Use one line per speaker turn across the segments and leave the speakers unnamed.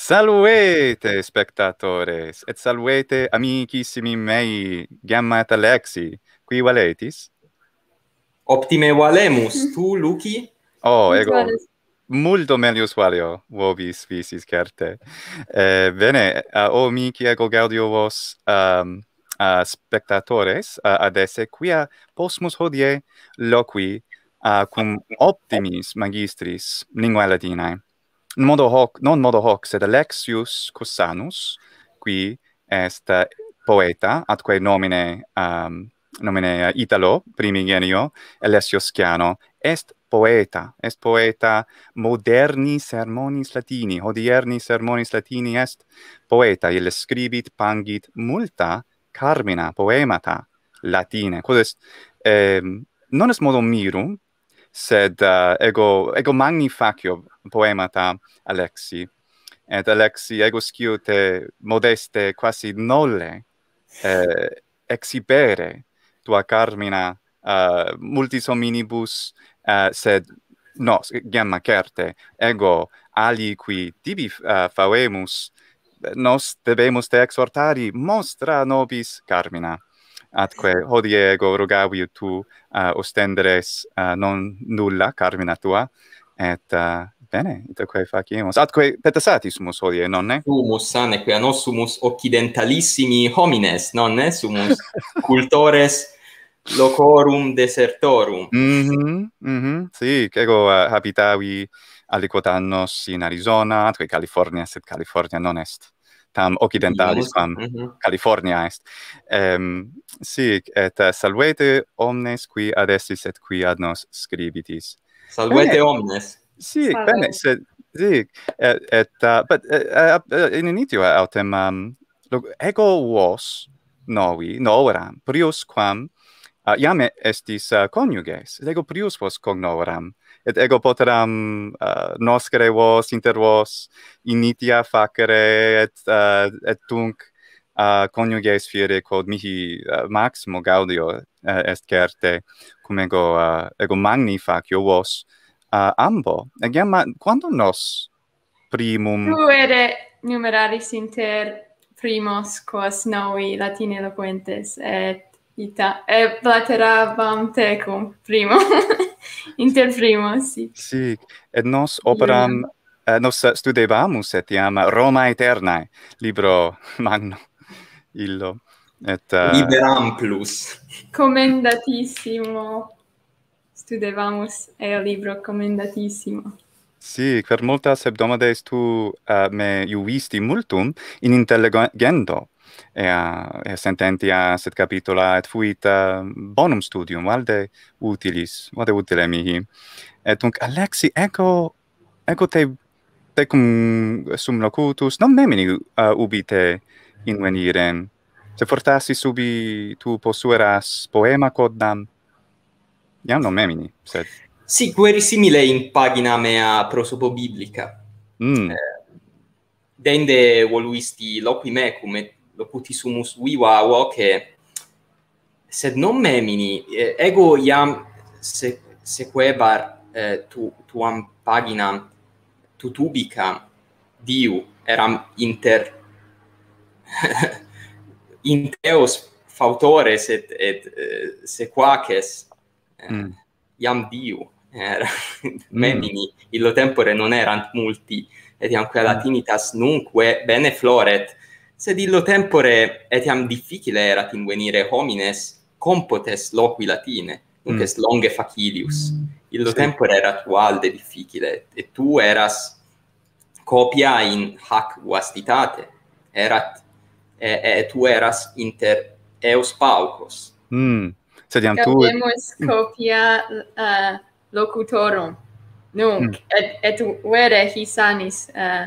Saluete spectatores et saluete amicissimi mei gammat Alexi qui valetis?
Optime valemus. Mhm. Tu Luci
oh ego. multo melius valio vobis visis certe. Eh, bene uh, o mici ego gaudio vos um, uh, spectatores uh, ad esse quia posmus hodie loqui uh, cum optimis magistris linguae latinae modo hoc non modo hoc sed Alexius Cossanus qui est poeta atque nomine um, nomine Italo primigenio Alessioschiano est poeta est poeta moderni sermonis latini hodierni sermonis latini est poeta il scribit pangit multa carmina poemata latine. Quod est eh, non est modo mirum sed uh, ego ego magni facio poemata Alexi. Et Alexi ego scio te modeste quasi nolle eh, exibere tua carmina uh, multis hominibus uh, sed nos gemma certe ego ali qui tibi uh, faemus nos debemus te exhortari mostra nobis carmina atque hodiego rogavi tu uh, ostenderes uh, non nulla carmina tua et uh, bene itaque faciemus atque petesatimus hodie nonne?
Sumus sane quia nos sumus occidentalissimi homines nonne? Sumus cultores locorum desertorum.
Mhm mm mhm mm sì ego uh, habitavi aliquot annos in Arizona atque California sed California non est tam occidentalis quam mm -hmm. California est. Ehm, um, sic, et uh, salvete omnes qui ad estis et qui ad nos scribitis.
Salvete bene. omnes.
Sic, Salve. bene, sed, sic, et, et uh, but uh, uh, in initio autem, um, ego vos novi, noveram, prius quam, uh, iam estis uh, coniuges, ego prius vos cognoveram, et ego poteram uh, noscere vos inter vos initia facere et uh, et tunc uh, coniuges fiere quod mihi uh, maximo gaudio uh, est certe cum ego uh, ego magni facio vos uh, ambo. Egem ma quando nos primum
Tuere numeraris inter primos quos novi latine loquentes et ita et plateravant tecum primum. interprimo, sì.
Sì, et nos operam, yeah. Eh, uh, nos studevamus etiam Roma Eternae, libro magno, illo. Et, eh,
uh... Liberam plus.
Commendatissimo. Studevamus, e libro commendatissimo.
Sì, per multas hebdomades tu uh, me iuvisti multum in intelligendo, ea, ea sententia sed capitula et fuita uh, bonum studium valde utilis valde utile mihi et tunc Alexi ego ego te te cum sum locutus non memini uh, ubi te invenirem se fortassi subi tu possueras poema quodam iam non memini sed
Sì, queri simile in pagina mea prosopo biblica. Mm. Eh, dende voluisti loqui mecum et locutissumus viva che sed non memini eh, ego iam se, sequebar eh, tu tuam pagina tutubica diu eram inter inteos fautores et et eh, sequaces eh, mm. iam diu era memini mm. illo tempore non erant multi et iam quia mm. latinitas nunque bene floret sed illo tempore etiam difficile erat invenire homines compotes loqui latine, nunc mm. est longe facilius. Mm. Illo sì. tempore erat valde difficile, et tu eras copia in hac vastitate, erat, e, e tu eras inter eos paucos.
Mm. Sediam tu...
Capimus mm. copia uh, locutorum, nunc, mm. et, et vere his sanis uh,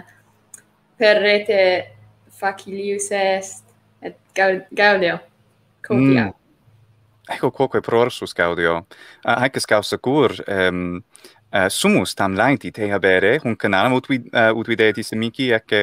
per rete facilius est et gaudio copia. Mm.
Ecco quoque prorsus gaudio. Ah, uh, haec est causa cur um, ehm, uh, eh, sumus tam laenti te habere hunc anam ut vid, uh, eh, ut videtis amici ecce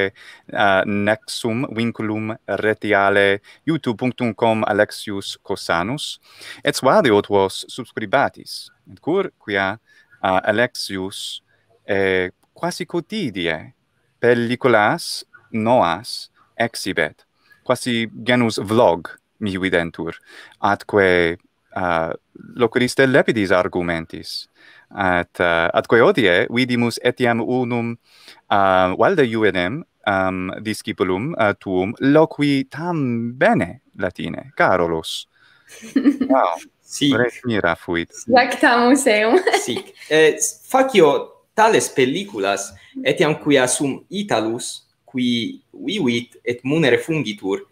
uh, eh, nexum vinculum retiale youtube.com alexius cosanus et suadio vos subscribatis et cur quia uh, alexius eh, quasi quotidie pelliculas noas exhibet, quasi genus vlog mihi videntur, atque uh, locuriste lepidis argumentis, at, uh, atque odie vidimus etiam unum uh, valde juvenem um, discipulum uh, tuum loqui tam bene latine, Carolus. Wow.
Sì.
Res mira fuit.
Sic tam
museum. Sic. Eh, facio tales pelliculas etiam quia sum Italus qui vivit et munere fungitur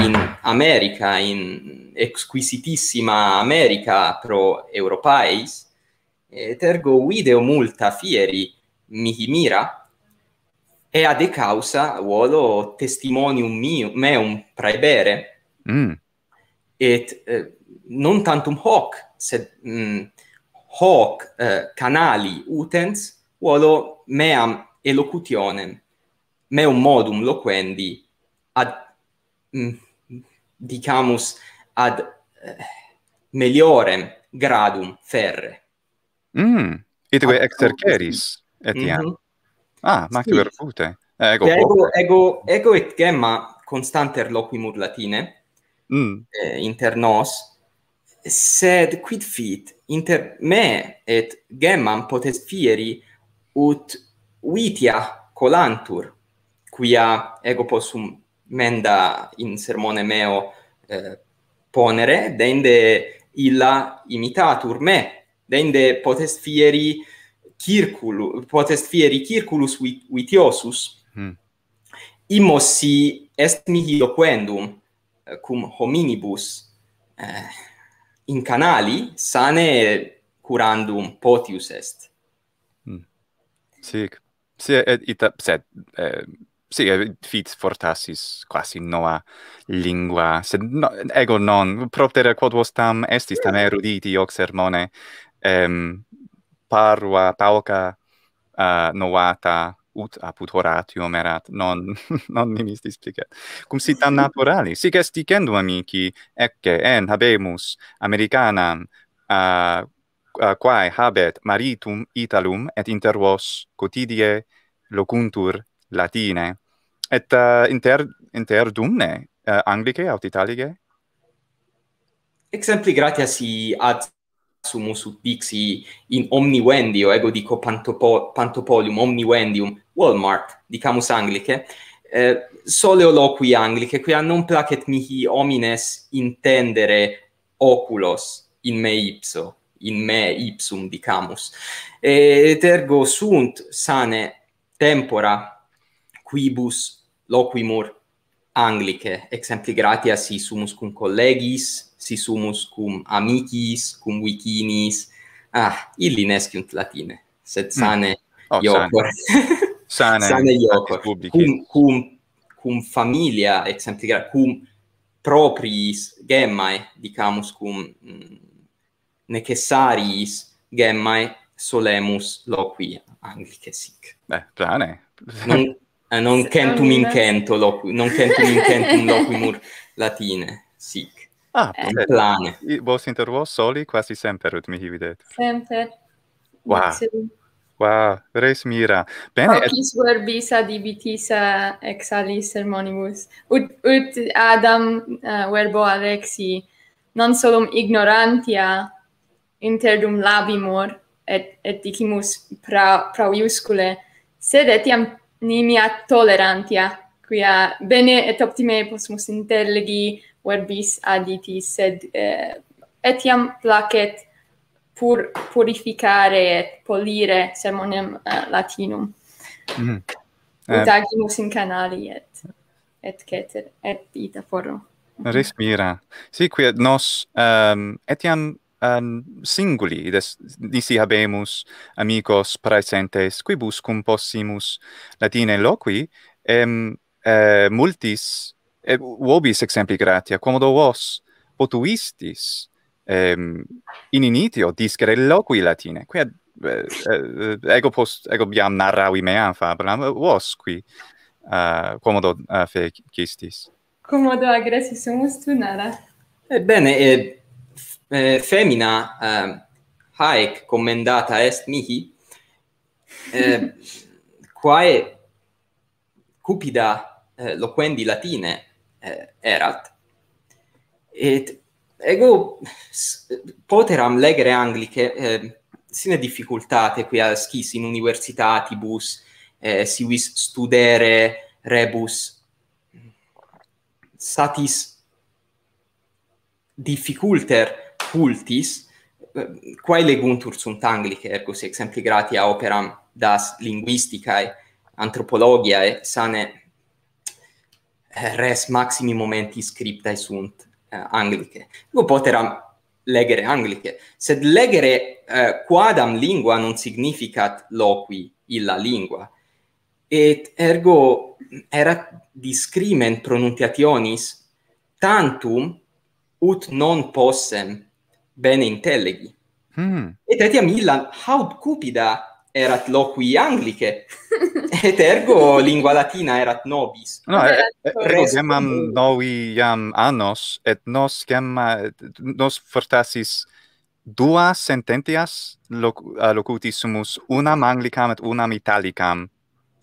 in America in exquisitissima America pro europaeis et ergo video multa fieri mihi mira e ad causa volo testimonium mio meum praebere
mm.
et eh, non tantum hoc sed mm, hoc eh, canali utens volo meam elocutionem meum modum loquendi ad mh, dicamus ad eh, meliorem gradum ferre.
Mm, itque
ad
exerceris etiam.
Mm -hmm.
Ah, ma
sì.
che Eh, ego,
ego, ego, ego et gemma constanter loquimur latine
mm.
eh, inter nos, sed quid fit inter me et gemmam potest fieri ut vitia colantur quia ego possum menda in sermone meo eh, ponere dende illa imitatur me dende potest fieri circulu, potest fieri circulus vit vitiosus
mm.
immossi est mihi loquendum eh, cum hominibus eh, in canali sane curandum potius est. Hmm.
Sic. Si et ita sed eh, sì, fit fortassis quasi noa lingua, sed no, ego non, propter quod vos tam estis tam eruditi hoc sermone, em, parva pauca uh, novata ut apud Horatium erat, non, non nimis displicet. Cum si tam naturali, sic est dicendum amici, ecce en habemus Americanam, uh, uh, quae habet maritum Italum, et inter vos quotidie locuntur latine. Et uh, inter inter dumne uh, anglice aut italige?
Exempli gratias si ad sumus ut pixi in omni vendio ego dico pantopo, pantopolium omni vendium Walmart dicamus anglice. Eh, soleo loqui anglice quia non placet mihi homines intendere oculos in me ipso in me ipsum dicamus. Et ergo sunt sane tempora quibus loquimur Anglice, exempli gratia si sumus cum collegis, si sumus cum amicis, cum vicinis, ah, illi nesciunt latine, sed mm. sane mm.
oh,
iocor.
Sane,
sane iocor. Cum, cum, cum familia, exempli gratia, cum propriis gemmae, dicamus cum mm, mh, necessariis gemmae solemus loqui Anglice sic.
Beh, plane.
non, Eh, non
S
centum incento locu, non centum incentum locumur latine, sic.
Ah,
eh.
plane.
Vos inter vos soli quasi semper ut mihi videt.
Semper.
Wow. Wow, res mira. Bene. Hocis
et... verbisa dibitisa eh, ex alis sermonibus. Ut, ut Adam uh, verbo alexi non solum ignorantia interdum labimur et, et dicimus pra, prauiuscule, sed etiam nimia tolerantia, quia bene et optime possumus intelligi verbis aditi, sed eh, etiam placet pur purificare et polire sermonem uh, latinum.
Mm. Eh.
Utagimus in canali et et ceter et ita foro.
Res mira. Si qui nos um, etiam um, singuli des nisi habemus amicos praesentes quibus cum possimus. Latine loqui em eh, multis eh, vobis exempli gratia commodo vos potuistis em in initio discere loqui latine quia eh, eh ego post ego biam narravi meam fabulam vos qui uh, commodo uh, fecistis.
Commodo agressi sumus tu nara.
Ebbene, eh, eh, femina eh, haec commendata est mihi eh, quae cupida eh, loquendi latine eh, erat. Et ego poteram legere anglice eh, sine difficultate a scis in universitatibus eh, si vis studere rebus. Satis difficulter cultis quae leguntur sunt anglice ergo se exempli gratia operam das linguisticae anthropologiae sane eh, res maximi momenti scriptae sunt eh, anglice. Ego poteram legere anglice, sed legere eh, quadam lingua non significat loqui illa lingua, et ergo erat discrimen pronunciationis tantum ut non possem bene intellegi. Mm. Et etiam illam haud cupida erat loqui anglice, et ergo lingua latina erat nobis.
No, e, e, ergo gemam novi iam annos, et nos gemma, nos fortasis duas sententias loc, uh, locutis sumus unam anglicam et unam italicam.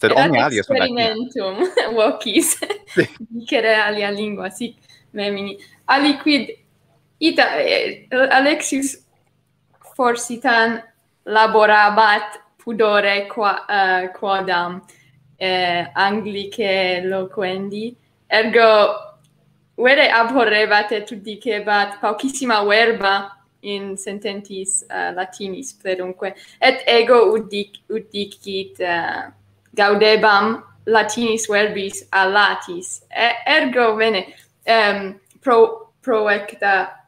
Sed erat omnia alias
experimentum vocis, dicere alia lingua, sic memini. Aliquid ita eh, Alexis forsitan laborabat pudore qua uh, quodam eh, anglice loquendi. Ergo vere abhorrebat et dicebat paucissima verba in sententis uh, latinis plerunque. Et ego udic udicit uh, gaudebam latinis verbis a latis. E, ergo bene um, pro proecta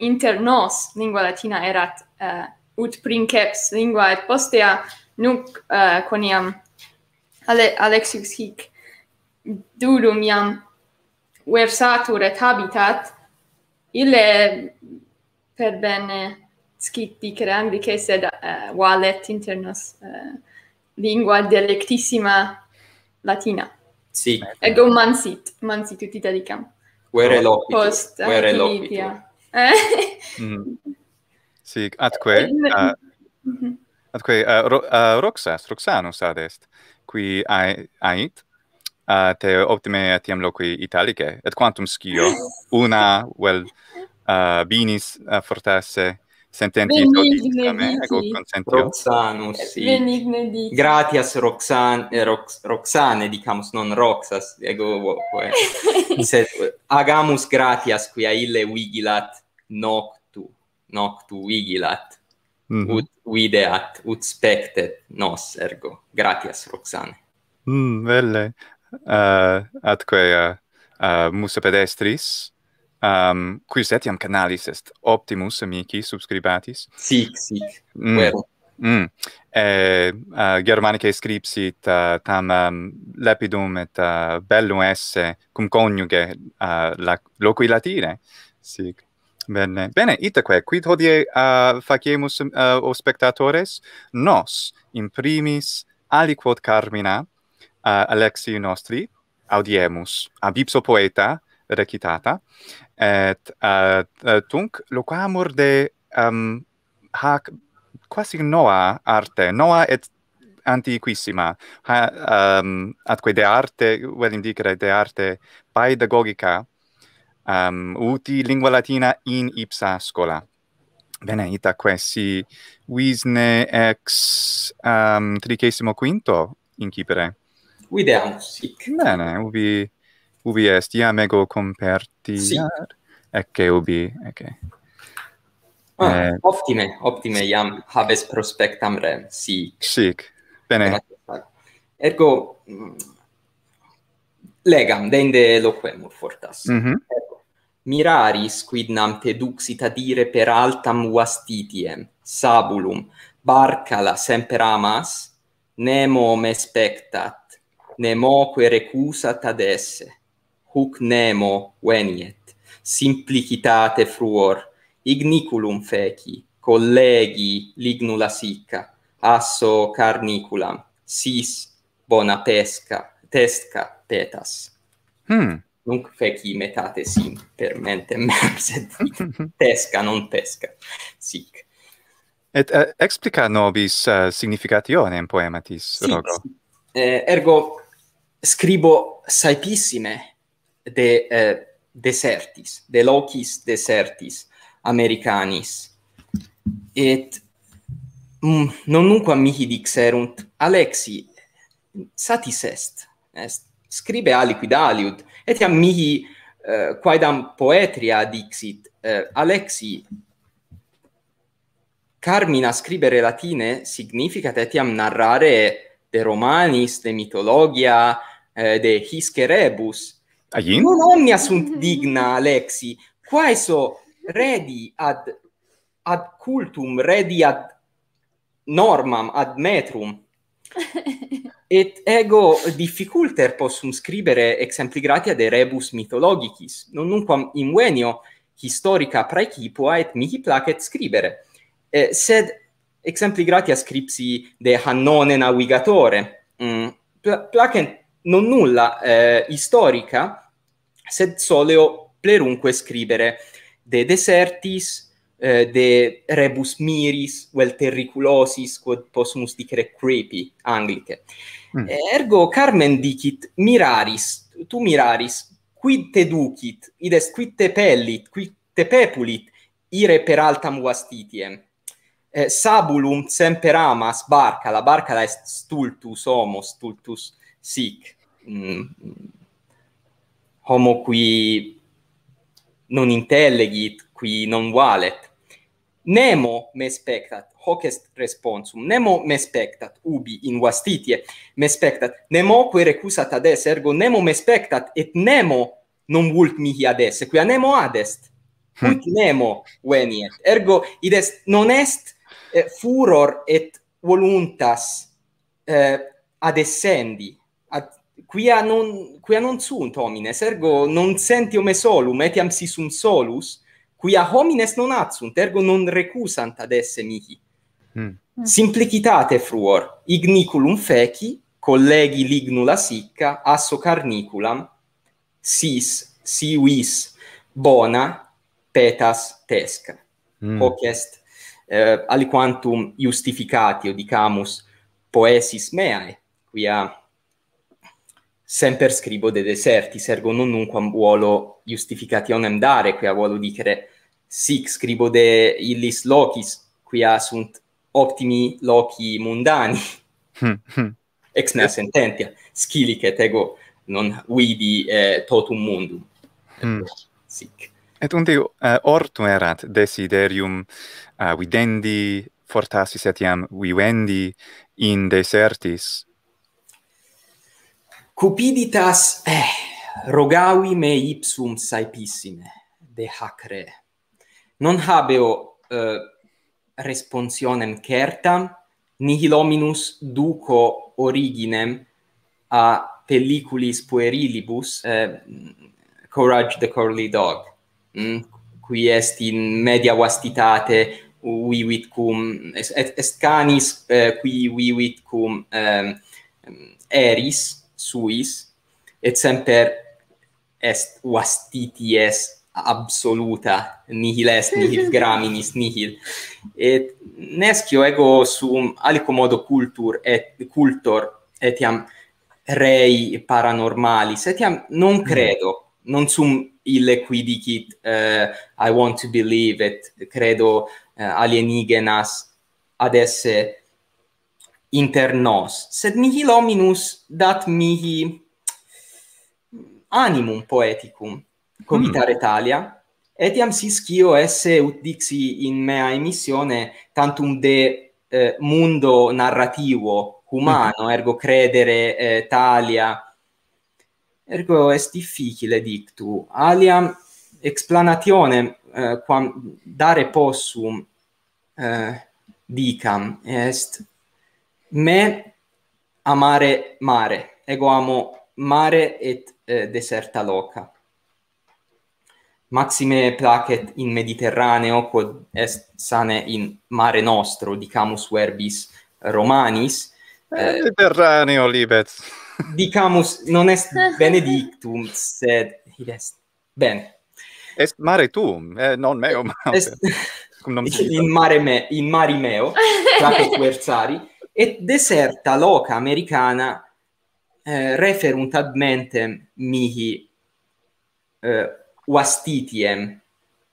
inter nos lingua latina erat uh, ut princeps lingua et postea nunc eh, uh, quoniam Ale Alexius hic dudum iam versatur et habitat ille per bene scit dicere anglice sed eh, uh, valet inter nos uh, lingua delectissima latina.
Sì
ego mansit mansit ut italicam
quere loquitur post, quere loquitur
mm. Sic atque eh, uh, mm-hmm. atque uh, ro uh, Roxas Roxanus ad est qui ait uh, te optime etiam loqui italice, et quantum scio una vel uh, binis uh, fortasse sententito
dica me, ecco,
consentio. Roxano, sì. Eh, Benigne dici. Gratias Roxane, eh, Rox, Roxane, dicamus, non Roxas, ego, voque. Sed, agamus gratias, qui a ille vigilat noctu, noctu vigilat. Mm -hmm. ut videat, ut spectet nos, ergo. Gratias, Roxane.
Mm, belle. Uh, atque uh, uh, musa pedestris, um, quis etiam canalis est optimus amici subscribatis.
Sic, sic, mm. vero.
Mm. E, uh, Germanicae scripsit uh, tam um, lepidum et uh, bellum esse cum coniuge uh, la, loqui latine. Sic. Bene, bene, itaque, quid hodie uh, faciemus uh, o spectatores? Nos, in primis, aliquot Carmina, uh, Alexii nostri, audiemus, ab ipso poeta, recitata et uh, tunc loquamur de um, hac quasi noa arte noa et antiquissima ha, um, atque de arte vel indicere de arte pedagogica um, uti lingua latina in ipsa scola. Bene ita si visne ex um, tricesimo quinto incipere
videamus sic.
Bene ubi ubi est iam ego compertiar
si.
ecce ubi ecce.
Ah, eh, optime optime iam habes prospectam rem si.
Sic. Bene.
Ergo mm, legam dende loquemur fortas. Mm -hmm. ergo, miraris quid nam te duxit adire per altam vastitiem sabulum barcala semper amas nemo me spectat nemoque recusat ad esse huc nemo veniet simplicitate fruor igniculum feci collegi lignula sicca asso carniculam sis bona pesca tesca petas
hmm.
nunc feci metate sim per mentem mem sed pesca non pesca sic
et uh, explica nobis eh, uh, significationem poematis sì,
rogo sì. Eh, ergo scribo saipissime de eh, desertis, de locis desertis americanis. Et mm, non nunquam mihi dixerunt, Alexi, satis est, est scribe aliquid aliud, etiam mihi eh, quaedam poetria dixit, eh, Alexi, Carmina scribere latine significat etiam narrare de romanis, de mitologia, eh, de hiscerebus,
Agin?
Non omnia sunt mhm. digna, Alexi. Quaeso redi ad ad cultum, redi ad normam, ad metrum. Et ego difficulter possum scribere exempli gratia de rebus mythologicis, non nunquam invenio historica praecipoa et mihi placet scribere. Eh, sed exempligratia scripsi de Hannone navigatore, mm, placent non nulla eh, historica, sed soleo plerunque scribere de desertis, eh, de rebus miris, vel terriculosis, quod possumus dicere creepy, angliche. Mm. Eh, ergo Carmen dicit miraris, tu miraris, quid te ducit, id est quid te pellit, quid te pepulit, ire per altam vastitiem. Eh, sabulum semper amas barca, la barca est stultus homo, stultus sic. Mm, mm, homo qui non intellegit qui non valet. Nemo me spectat hoc est responsum. Nemo me spectat ubi in vastitie me spectat. Nemo qui recusat ad es ergo nemo me spectat et nemo non vult mihi ad es quia nemo ad est. Hm. Ut nemo veniet. Ergo id est non est eh, furor et voluntas eh, ad essendi. At, quia non quia non sunt homines ergo non sentium solum etiam si sum solus quia homines non ad sunt ergo non recusant ad esse mihi mm. simplicitate fruor igniculum feci collegi lignula sicca asso carniculam sis sivis, bona petas tesca mm. hoc est eh, aliquantum justificatio dicamus poesis meae quia semper scribo de desertis, ergo non nunquam uolo justificationem dare, quia volo dicere sic scribo de illis locis, quia sunt optimi loci mundani. Hm, hm. Ex mea sententia, scilicet ego non vidi eh, totum mundum. Hmm. Sic.
Et unde eh, uh, ortum erat desiderium uh, videndi fortasis etiam vivendi in desertis
cupiditas eh, rogavi me ipsum saepissime de hac re. Non habeo eh, responsionem certam, nihil hominus duco originem a pelliculis puerilibus eh, Courage the Curly Dog, mm? qui est in media vastitate vivit cum est, est canis eh, qui vivit cum eh, eris suis et semper est vastities absoluta nihil est nihil graminis nihil. Et nescio ego sum alico modo cultur et cultor etiam rei paranormalis etiam non mm. credo non sum ille qui dicit uh, eh, i want to believe et credo uh, alienígenas ad esse inter nos, sed nihil hominus dat mihi mm, animum poeticum cogitare mm. Italia, etiam si scio esse ut dixi in mea emissione tantum de eh, mundo narrativo humano mm. ergo credere eh, talia ergo est difficile dictu. Aliam explanatione eh, quam dare possum eh, dicam est me amare mare. Ego amo mare et eh, deserta loca. Maxime placet in mediterraneo quod est sane in mare nostro dicamus verbis romanis.
Eh, mediterraneo libet.
Dicamus non est benedictum sed id est bene
est mare tuum eh, non meum est, cum
in mare me in mari meo placet versari et deserta loca americana eh, referunt ad mentem mihi eh, vastitiem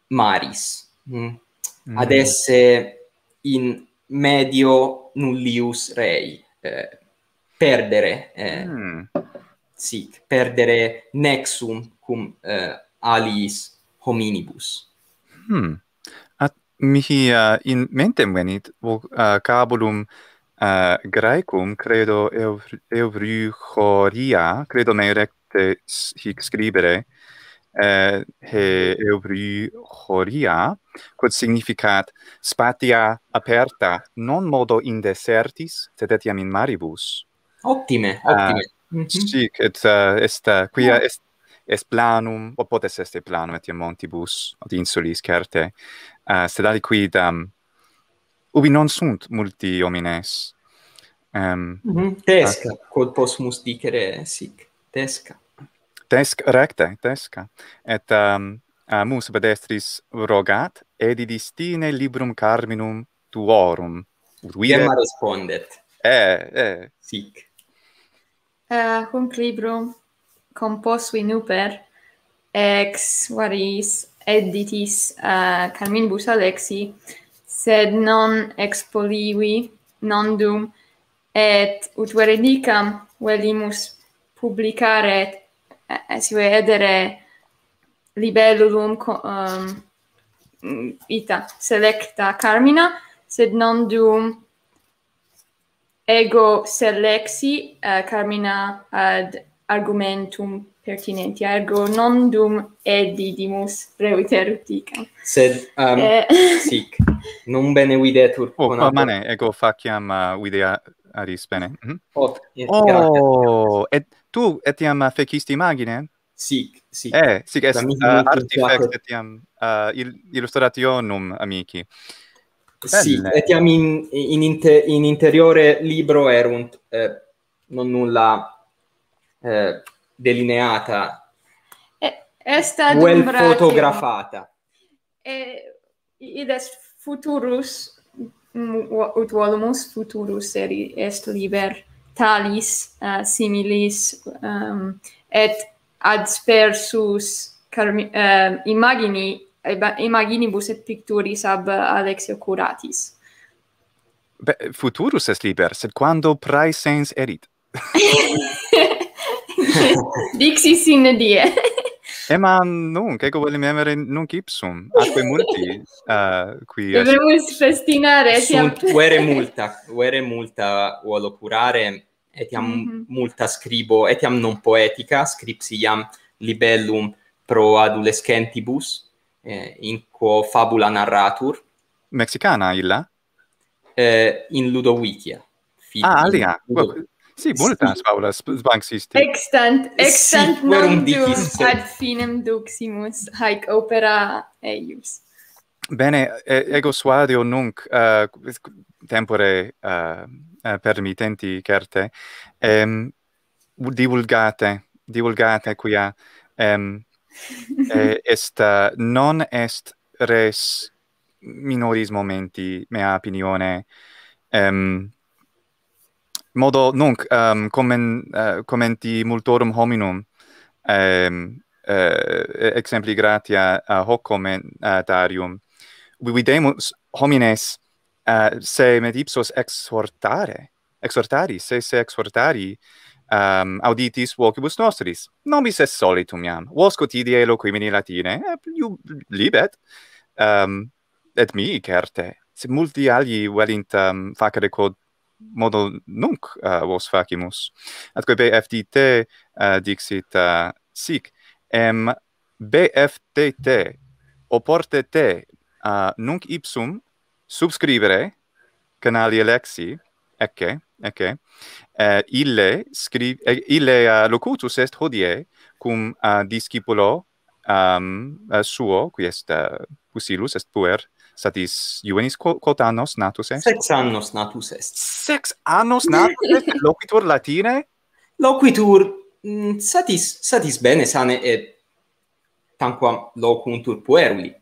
maris mm. mm. ad esse in medio nullius rei eh, perdere eh, mm. sic perdere nexum cum eh, alis hominibus
hmm. at mihi uh, in mentem venit vo uh, eh, cabulum uh, graecum credo eurychoria credo me recte hic scribere eh he eurychoria quod significat spatia aperta non modo in desertis sed etiam in maribus
optime optime
uh, mm -hmm. sic et uh, est uh, quia oh. est est planum, o potes est planum etiam montibus, ad insulis certe, uh, sed aliquid um, ubi non sunt multi homines.
Um, mm -hmm. Tesca, ac... quod possumus dicere sic, tesca.
Tesca, recte, tesca. Et um, amus pedestris rogat, edidis tine librum carminum tuorum.
Urvire... Gemma respondet.
Eh, eh.
Sic.
Uh, hunc librum composui nuper, ex varis editis uh, carminibus Alexi, sed non expolivi, non dum, et ut veredicam velimus publicare et sive edere libellulum um, ita selecta carmina, sed non dum ego selexi uh, carmina ad argumentum pertinenti ergo non dum edidimus reuteruticam.
Sed, um, eh, sic, non bene videtur.
Oh, ma mane, ego faciam uh, videa aris bene. Mm -hmm.
oh, yes,
oh, grazie. et tu etiam uh, fecisti imagine?
Sic, sic.
Eh, sic est uh, artifact etiam uh, illustrationum, amici. Belle.
Sì, etiam in, in, inter, in interiore libro erunt, eh, non nulla eh, delineata,
È, è stata
well fotografata.
E, id est futurus mm, ut volumus futurus seri est liber talis uh, similis um, et adspersus carmi, uh, um, imagini imaginibus et picturis ab Alexio curatis.
Be, futurus est liber, sed quando praesens erit.
Dixi sine die.
Eman nunc, ego vel memere nunc ipsum, atque multi, uh, qui...
Dovemus festinare,
sunt, tiam... Uere multa, uere multa uolo curare, etiam mm -hmm. multa scribo, etiam non poetica, scripsiam libellum pro adolescentibus, eh, in quo fabula narratur.
Mexicana illa?
Eh, in Ludowikia.
Ah, alia, Ludo... Si multas paulas banksiste.
Extant extant si, non dicis ad finem duximus haec opera eius.
Bene, ego suadio nunc uh, tempore uh, permittenti certe um, divulgate divulgate quia um, est, est non est res minoris momenti mea opinione um, modo nunc ehm, um, commen, uh, eh, commenti multorum hominum um, uh, exempli gratia uh, hoc commentarium vi videmus homines uh, se med ipsos exhortare exhortari se se exhortari um, auditis vocibus nostris nobis est solitum iam vos quotidie loquimini latine eh, libet um, et mi certe. Se multi alii velint um, facere quod modo nunc uh, vos facimus. Atque BFDT uh, dixit uh, sic, em BFTT oporte te uh, nunc ipsum subscribere canali Alexi, ecce, ecce, uh, ille, scrib, uh, eh, ille uh, locutus est hodie cum uh, discipulo um, uh, suo, qui est uh, Pusillus, est puer, satis juvenis quot annos natus est?
Sex annos natus est.
Sex annos natus est? Loquitur Latine?
Loquitur mm, satis, satis bene sane et tamquam locuntur pueruli.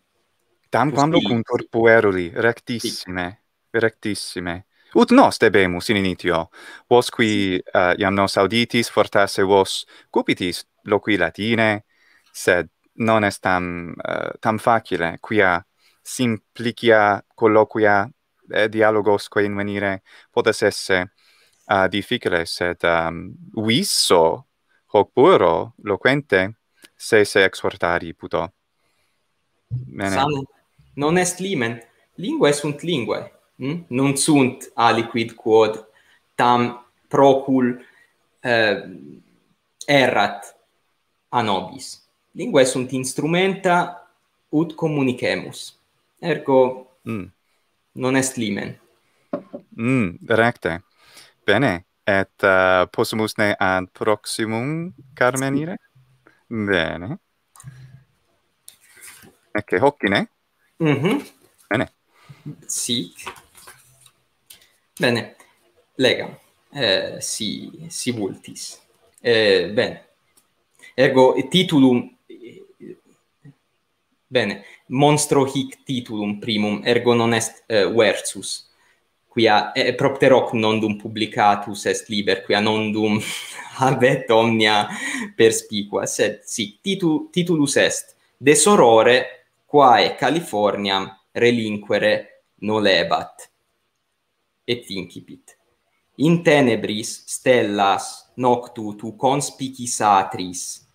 Tamquam locuntur pueruli, rectissime, sì. rectissime. Ut nos debemus in initio, vos qui uh, iam nos auditis fortasse vos cupitis loqui Latine, sed non est tam, uh, eh, tam facile, quia simplicia colloquia eh, dialogos convenire potes esse uh, difficile sed um, viso hoc puro loquente se se exhortari puto
Bene. Sam, non est limen Lingua sunt linguae mm? non sunt aliquid quod tam procul eh, errat a nobis linguae sunt instrumenta ut communicemus ergo mm. non est limen.
Mm, recte. Bene, et uh, possumus ne ad proximum carmenire? Bene. Ecce hoccine?
Mhm. Mm
Bene.
Sic. Bene. Legam. Eh, si, si vultis. Eh, bene. Ergo titulum... Eh, bene monstro hic titulum primum ergo non est uh, versus quia eh, propter hoc non dum publicatus est liber quia non dum habet omnia perspicua sed si titu, titulus est de sorore quae Californiam relinquere nolebat et incipit. In tenebris stellas noctu tu conspicis atris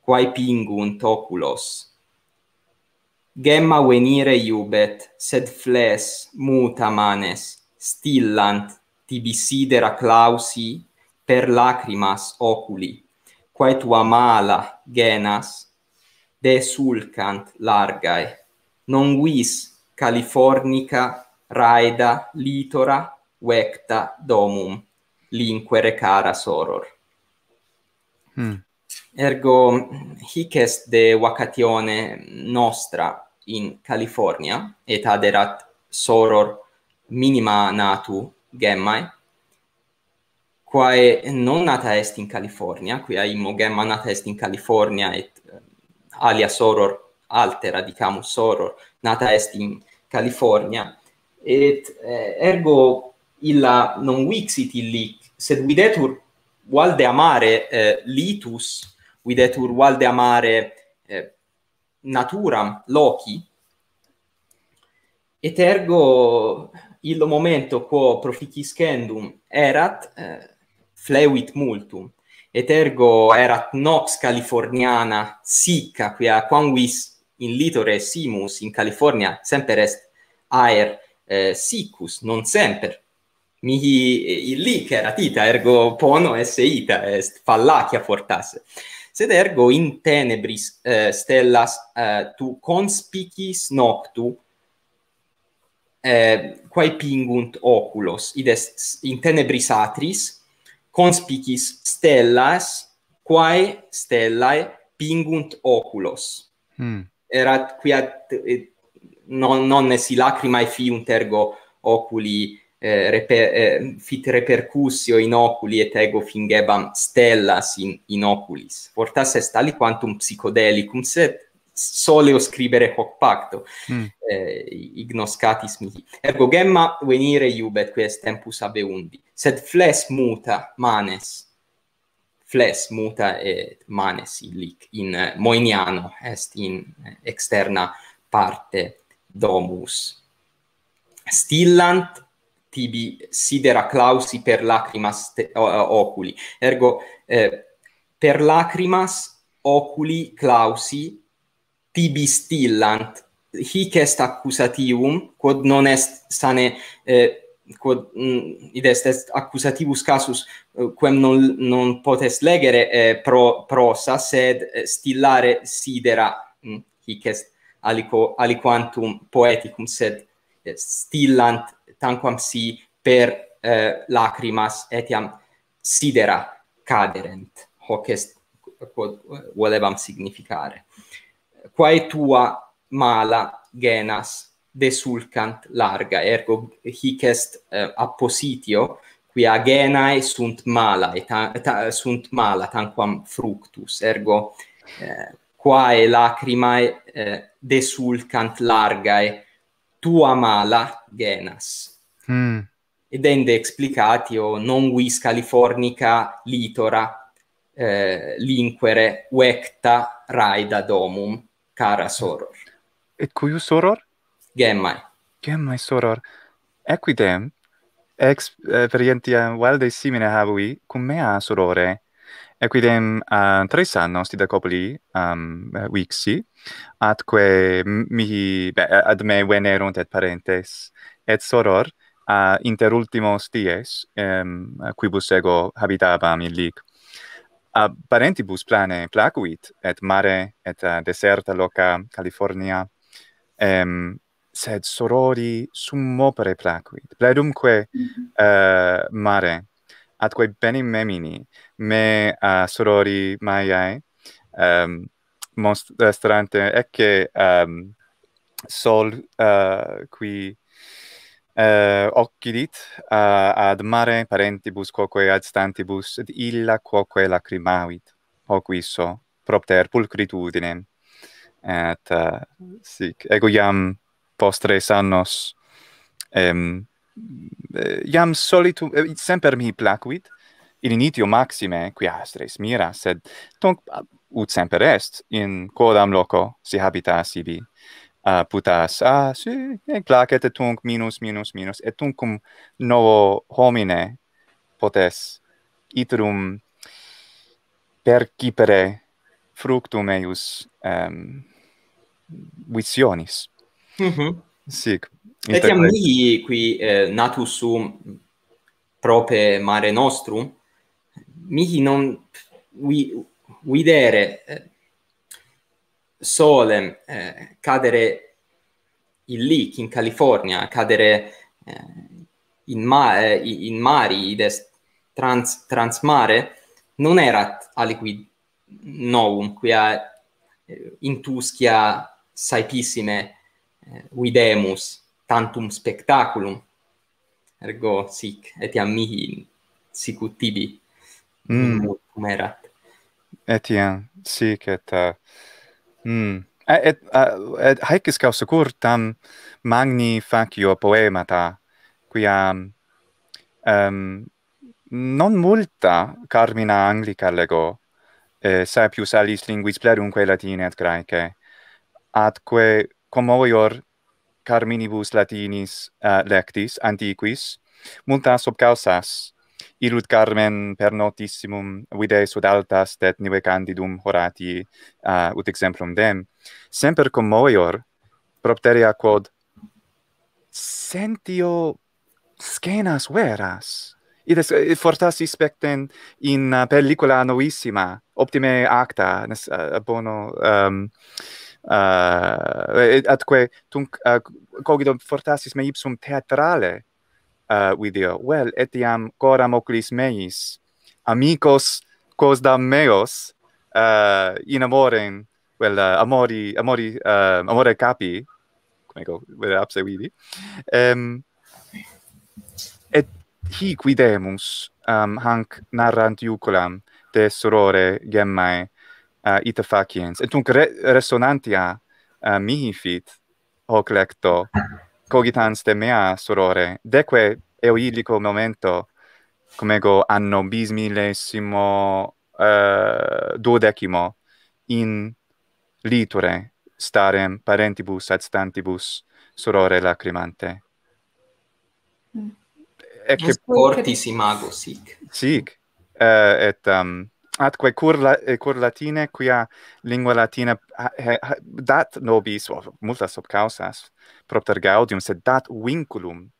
quae pingunt oculos Gemma venire iubet, sed fles muta manes, stillant tibi sidera clausi per lacrimas oculi, quae tua mala genas desulcant largae, non vis californica raida litora vecta domum linquere cara soror. Hmm. Ergo hic est de vacatione nostra in California et aderat soror minima natu gemmae quae non nata est in California quia immo gemma nata est in California et uh, alia soror altera dicamus soror nata est in California. Et eh, ergo illa non vixit illic sed videtur valde amare eh, litus videtur valde amare naturam loci. Et ergo illo momento quo proficiscendum erat eh, fleuit multum. Et ergo erat nox californiana sicca quia quamvis in litore simus in California semper est aer eh, siccus non semper. Mihi eh, illic erat ita ergo pono esse ita est fallacia fortasse sed ergo in tenebris eh, stellas eh, tu conspicis noctu eh, quae pingunt oculos id est in tenebris atris conspicis stellas quae stellae pingunt oculos hmm. erat quia eh, non non ne si lacrimae fiunt ergo oculi eh, reper, eh, fit repercussio in oculi et ego fingebam stellas in, in oculis. Fortas est tali quantum psicodelicum, sed soleo scribere hoc pacto, mm. eh, ignoscatis mihi. Ergo gemma venire iubet, qui est tempus abeundi, sed fles muta manes, fles muta et manes illic, in eh, moiniano, est in eh, externa parte domus. Stillant tibi sidera clausi per lacrimas te, oculi. Ergo, eh, per lacrimas oculi clausi tibi stillant. Hic est accusativum, quod non est sane... Eh, quod mh, id est, est accusativus casus eh, quem non non potes legere eh, pro prosa sed eh, stillare sidera mh, hic est alico aliquantum poeticum sed eh, stillant tanquam si per eh, lacrimas etiam sidera caderent hoc est quod volevam significare. Quae tua mala genas desulcant larga ergo hic est eh, appositio quia genae sunt mala et ta, ta, sunt mala tanquam fructus ergo eh, quae lacrimae eh, desulcant largae tua mala genas mm. ed ende explicatio non vis Californica litora eh, linquere vecta raida domum cara soror.
Et cuius soror?
Gemmae.
Gemmae soror. Equidem, ex eh, perientiam valde simine habui, cum mea sorore, equidem uh, tres annos didacopoli um, vixi, eh, atque mihi, ad me venerunt et parentes, et soror, uh, inter ultimos dies um, quibus ego habitabam illic a parentibus plane placuit et mare et uh, deserta loca California um, sed sorori sum opere placuit pledumque mm -hmm. uh, mare atque benim memini me uh, sorori maiae um, mostrante ecce um, sol uh, qui eh, occidit uh, eh, ad mare parentibus quoque ad stantibus et illa quoque lacrimavit hoc iso propter pulcritudinem et uh, sic. Ego iam postres annos em eh, iam solitum semper mi placuit in initio maxime qui astres mira sed tonc ut semper est in quodam loco si habitas ibi uh, putas ah si e placet et tunc minus minus minus et tunc cum novo homine potes iterum percipere fructum eius um, visionis.
Mm
-hmm.
Sic. Etiam mihi qui eh, natus sum prope mare nostrum, mihi non vi, videre eh, sole eh, cadere in leak in California, cadere eh, in, ma eh, in mari des trans transmare non erat aliquid novum quia eh, intuscia saipissime eh, videmus tantum spectaculum ergo sic etiam mihi sic ut tibi mm. cum erat
etiam sic et uh, Mm. Et, et, haec cur tam magni facio poemata, quiam ehm, um, non multa carmina anglica lego, eh, sapius alis linguis plerumque latine et graece, atque commoior carminibus latinis uh, lectis antiquis, multas ob causas irut Carmen per notissimum vide sud altas tet nive candidum horati uh, ut exemplum dem. Semper commoior propteria quod sentio scenas veras ides eh, fortasi specten in uh, pellicula novissima optime acta nes uh, bono um, uh, atque tunc uh, cogito fortasis me ipsum theatrale Eh, uh, video. Well, etiam coram oculis meis, amicos quosdam meos, uh, in amorem, well, uh, amori, amori, uh, amore capi, come go, vere apse vidi, um, et hic videmus um, hanc narrant iuculam de sorore gemmae uh, ita faciens. Et tunc re resonantia uh, mihi fit, hoc lecto, cogitans de mea sorore, deque eo illico momento, comego anno bis millesimo uh, eh, duodecimo, in liture starem parentibus ad stantibus sorore lacrimante.
Mm. Ecce portis imago sic.
Sic. Uh, et um, atque cur la, eh, cur latine quia lingua latina dat nobis multa sub causas propter gaudium sed dat vinculum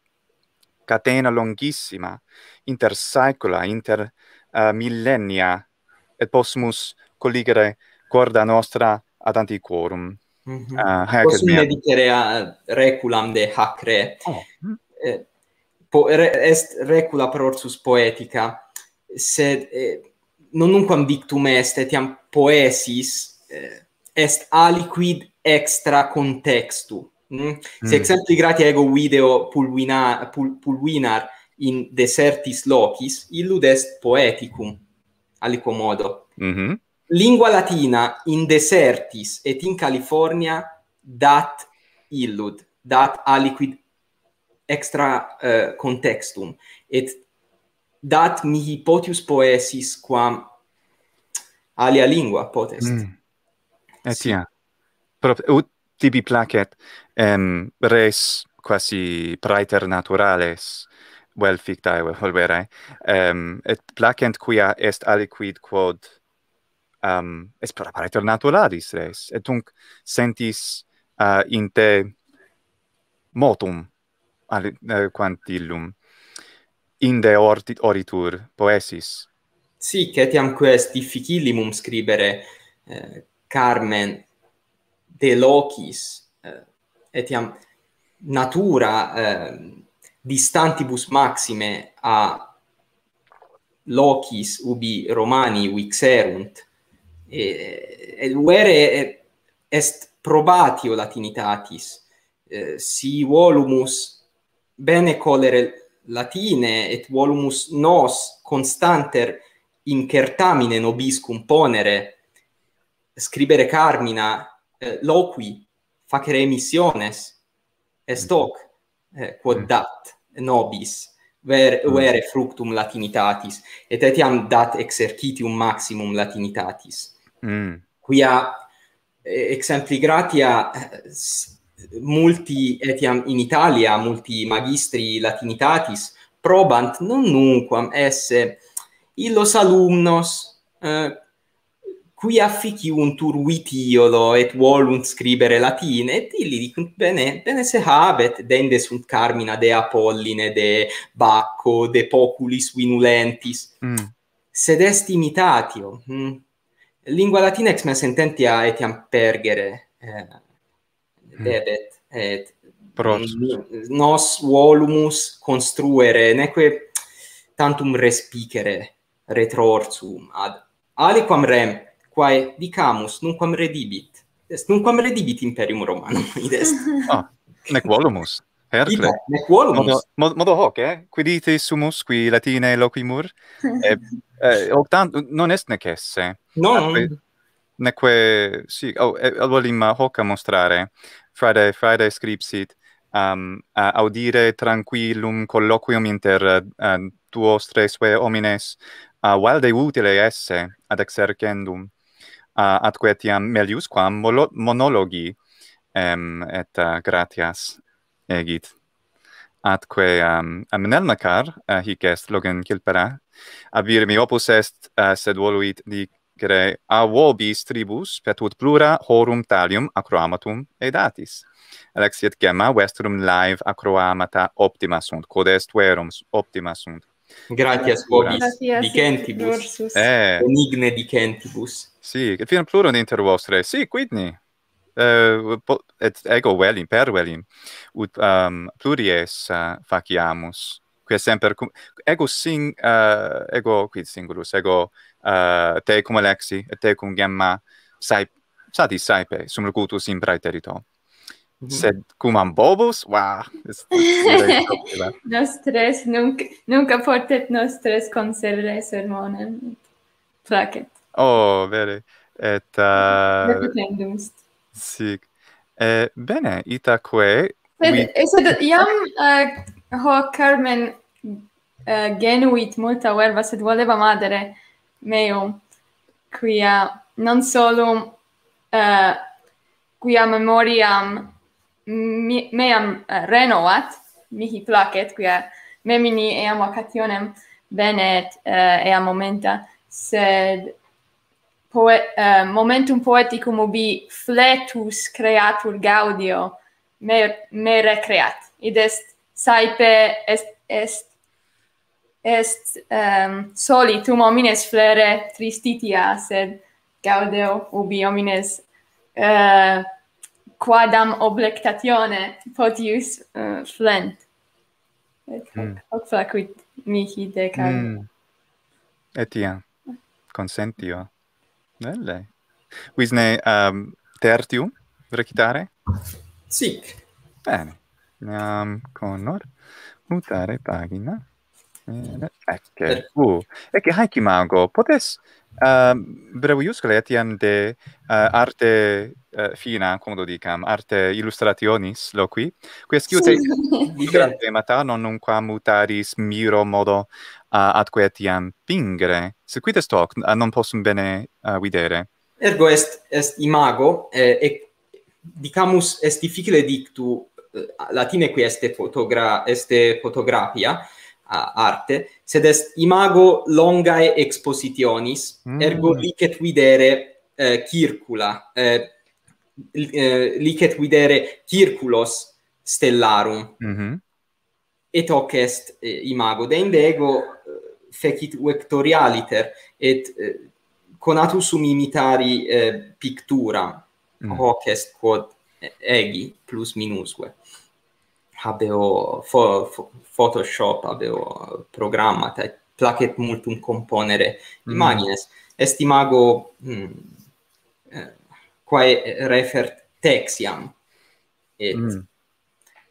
catena longissima inter saecula inter eh, uh, millennia et possumus colligere corda nostra ad antiquorum ah,
mm -hmm. uh, haec possum a eh, reculam de hac re oh. Hm. eh, po, re, est recula prorsus poetica sed eh, non nunquam dictum est etiam poesis eh, est aliquid extra contextu mm? mm. se exempli gratia ego video pulvina pul, pulvinar in desertis locis illud est poeticum aliquo modo
mm -hmm.
lingua latina in desertis et in california dat illud dat aliquid extra uh, contextum et dat mihi potius poesis quam alia lingua potest. Mm.
Etiam. Pro ut tibi placet em res quasi praeter naturales vel fictae vel volverae em et placent quia est aliquid quod um, est praeter naturalis res et tunc sentis uh, in te motum al uh, eh, quantillum inde orti, oritur poesis.
Sì, etiam quest difficillimum scribere eh, Carmen de locis, eh, etiam natura eh, distantibus maxime a locis ubi Romani vixerunt, e, e uere est probatio latinitatis, eh, si volumus bene colere latine et volumus nos constanter in certamine nobiscum ponere scribere carmina eh, loqui facere missiones est hoc eh, quod mm. dat nobis ver mm. vere fructum latinitatis et etiam dat exercitium maximum latinitatis. Mm. quia eh, exempli gratia eh, multi etiam in Italia multi magistri latinitatis probant non nunquam esse illos alumnos eh, qui afficiuntur vitiolo et volunt scribere latine et illi dicunt bene bene se habet dende sunt carmina de Apolline de Bacco de Populis vinulentis mm. sed est imitatio mm. lingua latina ex me sententia etiam pergere eh, debet et
pros
nos volumus construere neque tantum respicere retrorsum ad aliquam rem quae dicamus nunquam redibit est nunquam redibit imperium romanum id est
ah nec volumus
Hercle. Iba, nec volumus.
Modo, modo, modo hoc, eh? Quidite sumus, qui Latine loquimur? eh, eh, octant, non est nec
esse. Non.
Neque, sì, oh, eh, volim hoc a mostrare. Friday Fridae scripsit um, uh, audire tranquillum colloquium inter eh, uh, duos tres ve homines uh, valde utile esse ad exercendum uh, atque etiam melius quam monologi um, et uh, gratias egit. Atque um, amnel macar uh, hic est logen cilpera mi opus est uh, sed voluit dic gere a vobis tribus petut plura horum talium acroamatum edatis. Alexiet gemma vestrum live acroamata optima sunt, quod est verum optima sunt.
Gratias vobis dicentibus, eh. benigne dicentibus.
Si, et virum plurum inter vostre, si, quidni, uh, et ego velim per velim ut um, pluries uh, faciamus quae semper cum, ego sing uh, ego quid singulus ego Eh, uh, tecum Alexi et tecum Gemma sai sati saipe sum locutus in praeterito. Mm -hmm. Sed cum ambobus, wow, est,
nostres nunc, nunc apportet nostres conserve sermonem, placet.
Oh, vere, et... Mhm. Eh, uh,
Repetendumst.
Sic. Eh, bene, itaque...
Sed, we... sed iam, uh, ho Carmen uh, genuit multa verba, sed voleva madere, meo, quia non solo uh, quia memoriam mi, meam eh, uh, renovat, mihi placet, quia memini eam vacationem benet uh, eh, eam momenta, sed poe, uh, momentum poeticum ubi fletus creatur gaudio me, me recreat. Id est saipe est, est est ehm, um, solitum homines flere tristitia, sed gaudeo ubi homines uh, quadam oblectatione potius uh, flent. Et mm. hoc hmm. flacuit mihi decam. Mm.
Etiam, consentio. Belle. Visne um, ehm, tertium recitare?
Sic.
Bene. Nam con nor mutare pagina. Ecce. Eh. Uh, ecce haec imago, potes ehm, uh, breviuscule etiam de uh, arte uh, fina, come do dicam, arte illustrationis loqui, qui esciu te migrant temata non nunca mutaris miro modo uh, atque etiam pingere. Sequites toc, uh, non possum bene uh, videre.
Ergo est, est imago, eh, e dicamus est difficile dictu, latine qui este fotogra este fotografia, arte, sed est imago longae expositionis, mm. ergo licet videre uh, circula, eh, uh, licet eh, videre circulos stellarum.
Mm -hmm.
Et hoc est uh, imago deinde ego fecit vectorialiter et uh, conatus sum imitari uh, pictura mm. hoc est quod egi plus minusque habeo fo, fo, Photoshop habeo te placet multum componere mm. imagines. Est imago mm, eh, quae refert texiam et mm.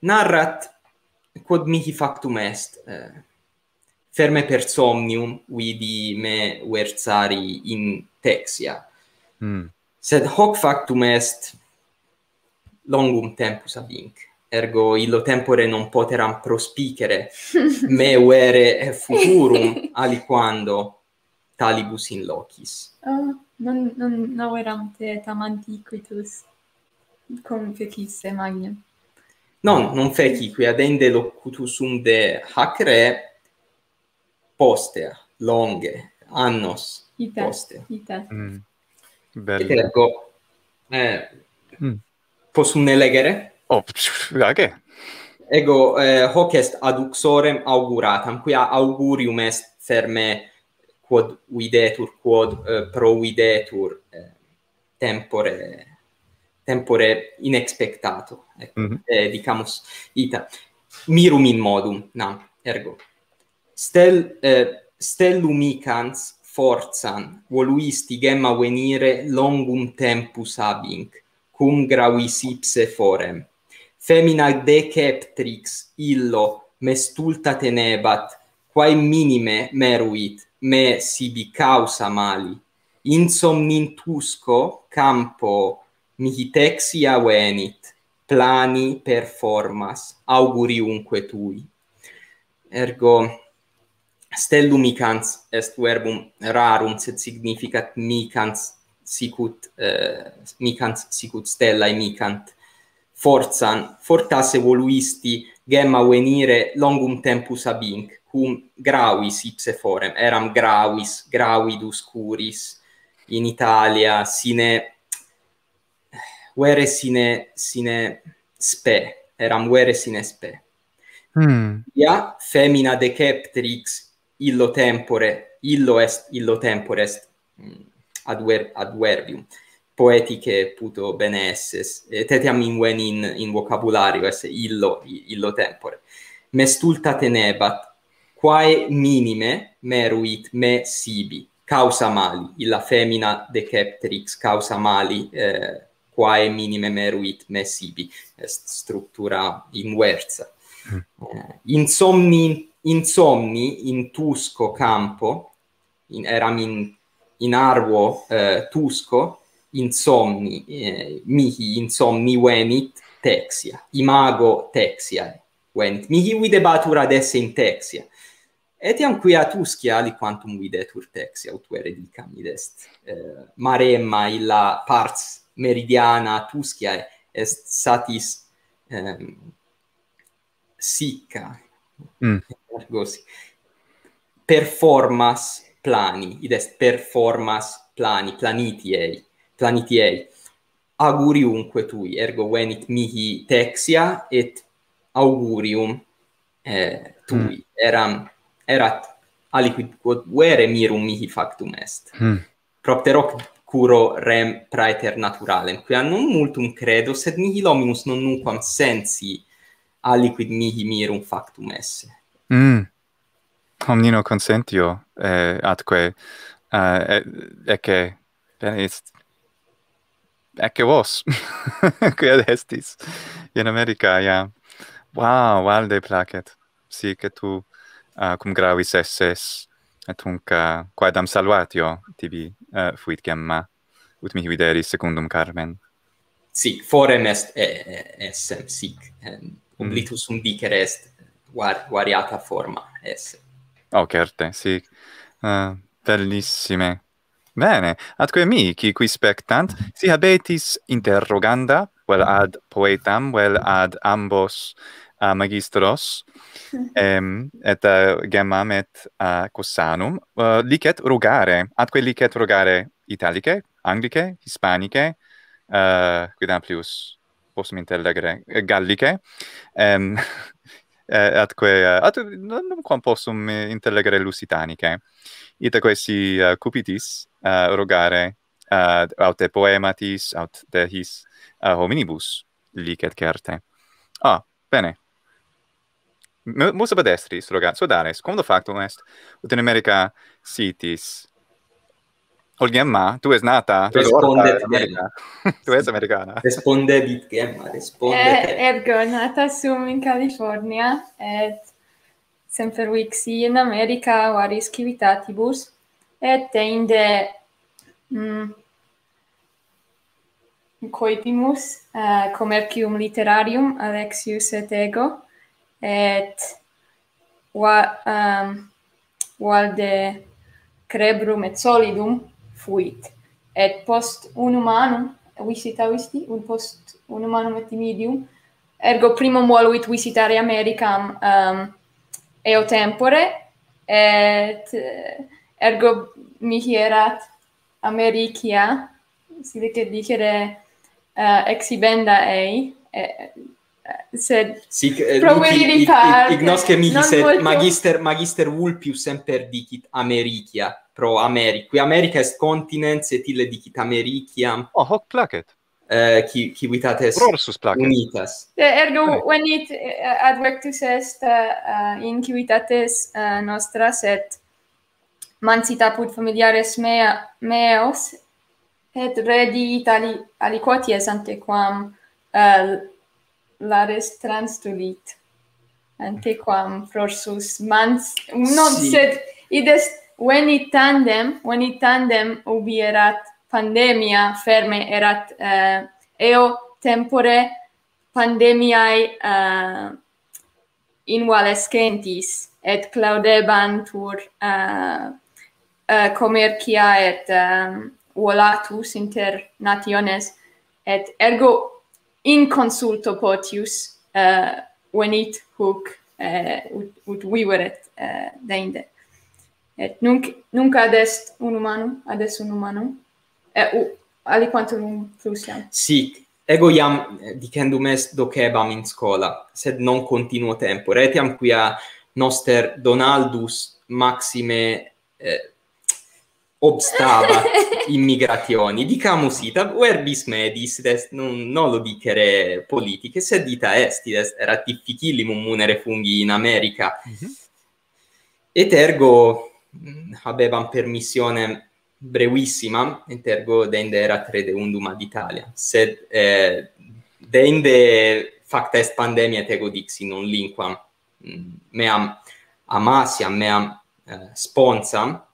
narrat quod mihi factum est eh, ferme per somnium vidi me versari in texia. Mm. sed hoc factum est longum tempus ab ergo illo tempore non poteram prospicere me uere futurum aliquando talibus in locis.
Oh, non, non naueram te tam antiquitus cum fecisse Magnum.
Non, non feci, qui adende locutus sum de hac re poster, longe, annos
ita,
poster.
Ita.
Mm. Bello.
Et ergo, eh, mm. possum ne legere?
Oh, age.
Ego eh, hoc est aduxorem auguratam, quia augurium est ferme quod videtur, quod eh, providetur eh, tempore tempore inexpectato ecco mm -hmm. eh, dicamus ita mirum in modum nam ergo stel eh, stellumicans forzan voluisti gemma venire longum tempus abinc cum gravis ipse forem femina deceptrix illo mestulta tenebat quae minime meruit me sibi causa mali. Insomnintusco campo mihitexia venit plani performas auguriunque tui. Ergo stellum micans est verbum rarum sed significat micans sicut eh, micans sicut stellae micant forzan fortas evoluisti gemma venire longum tempus ab inc cum gravis ipse forem eram gravis gravidus curis in Italia sine vere sine sine spe eram vere sine spe
hmm.
ia femina deceptrix illo tempore illo est illo tempore est mm, ad, ver, poetiche puto bene esses. Et etiam invenin in vocabulario esse illo illo tempore. Mestulta tenebat quae minime meruit me sibi causa mali. Illa femina deceptrix causa mali eh, quae minime meruit me sibi. Est structura inversa. Mm. eh, insomni insomni in tusco campo in eram in in arvo eh, tusco insomni eh, mihi insomni venit texia imago texia venit. Mihi videbatur ad esse in texia. Etiam quia tuschia ali quantum videtur texia ut vere dicam id est eh, maremma illa pars meridiana tuschia est satis ehm, sicca mm. ergo performas plani id est performas plani planitiei planitiei. Auguriumque tui, ergo venit mihi texia et augurium eh, tui. Mm. Eram, erat aliquid quod vere mirum mihi factum est. Mm. Propter hoc curo rem praeter naturalem, quia non multum credo, sed mihi lominus non nunquam sensi aliquid mihi mirum factum esse.
Mm. Omnino consentio, eh, atque, uh, ecce, bene est ecce vos, quia estis in America, ja. Wow, valde placet. Si che tu uh, cum gravis esses, et hunc uh, quaedam salvatio tibi uh, fuit gemma, ut mihi videris secundum Carmen.
Si, forem est essem, sic, um, oblitus mm. undicere est var, variata forma esse.
Oh, certe, si. Uh, eh, bellissime Bene, atque mi, qui qui spectant, si habetis interroganda, vel ad poetam, vel ad ambos uh, magistros, em, et uh, gemam et uh, cossanum, uh, licet rogare, atque licet rogare italice, anglice, hispanice, uh, quid amplius possum intellegere, eh, gallice, em, eh, atque uh, at non quam possum eh, intellegere lusitanice. Itaque si uh, cupitis uh, rogare uh, aut poematis aut de his uh, hominibus licet certe ah bene mus abadestris rogat come do factum est ut in america sitis Ol Gemma, tu es nata.
Tu Responde Gemma.
tu es americana.
Responde dit Gemma, responde.
Eh, ergo, nata sum in California, et semper vixi in America varis civitatibus, et inde mm, coitimus uh, commercium literarium Alexius et ego et wa, um, valde crebrum et solidum fuit. Et post unum annum visita visti un post unum annum et imidium ergo primum voluit visitare Americam ehm, um, eo tempore et uh, ergo mihirat Americia, silike dicere eh, uh, exhibenda ei, eh, sed
sic eh, proverili par ignosce mihi sed magister magister vulpius semper dicit Americia pro Ameri qui America est continens et ille dicit Americiam
oh hoc placet.
Eh qui vitates
Rorsus placet.
unitas.
De, ergo okay. venit eh, advectus est uh, in civitates uh, nostras et mansit apud familiares mea, meos, et redi ali, aliquoties ante quam uh, lares transtulit, ante quam prorsus mans... Non, si. sed ides veni tandem, veni tandem ubi erat pandemia, ferme erat uh, eo tempore pandemiae eh, uh, invalescentis, et claudebantur. Uh, Eh, uh, commercia et ehm, um, volatus inter nationes et ergo in consulto potius uh, venit huc uh, ut, ut viveret uh, deinde. Et nunc nunc ad est unum humanum ad est unum humanum. Et uh, aliquantum plus iam
sic ego iam dicendum est docebam in scola sed non continuo tempore etiam quia noster donaldus maxime eh, obstabat immigrationi. Dicamus itab verbis medis est non lo dicere politiche sed dita esti est ratificillimum munere fungi in America. Mm -hmm. et ergo mm, habebam permissione brevissima et ergo denderat redeundum ad Italia. Sed eh, dende facta est pandemia tego dixi non linquam mm, meam amasiam meam eh, sponsam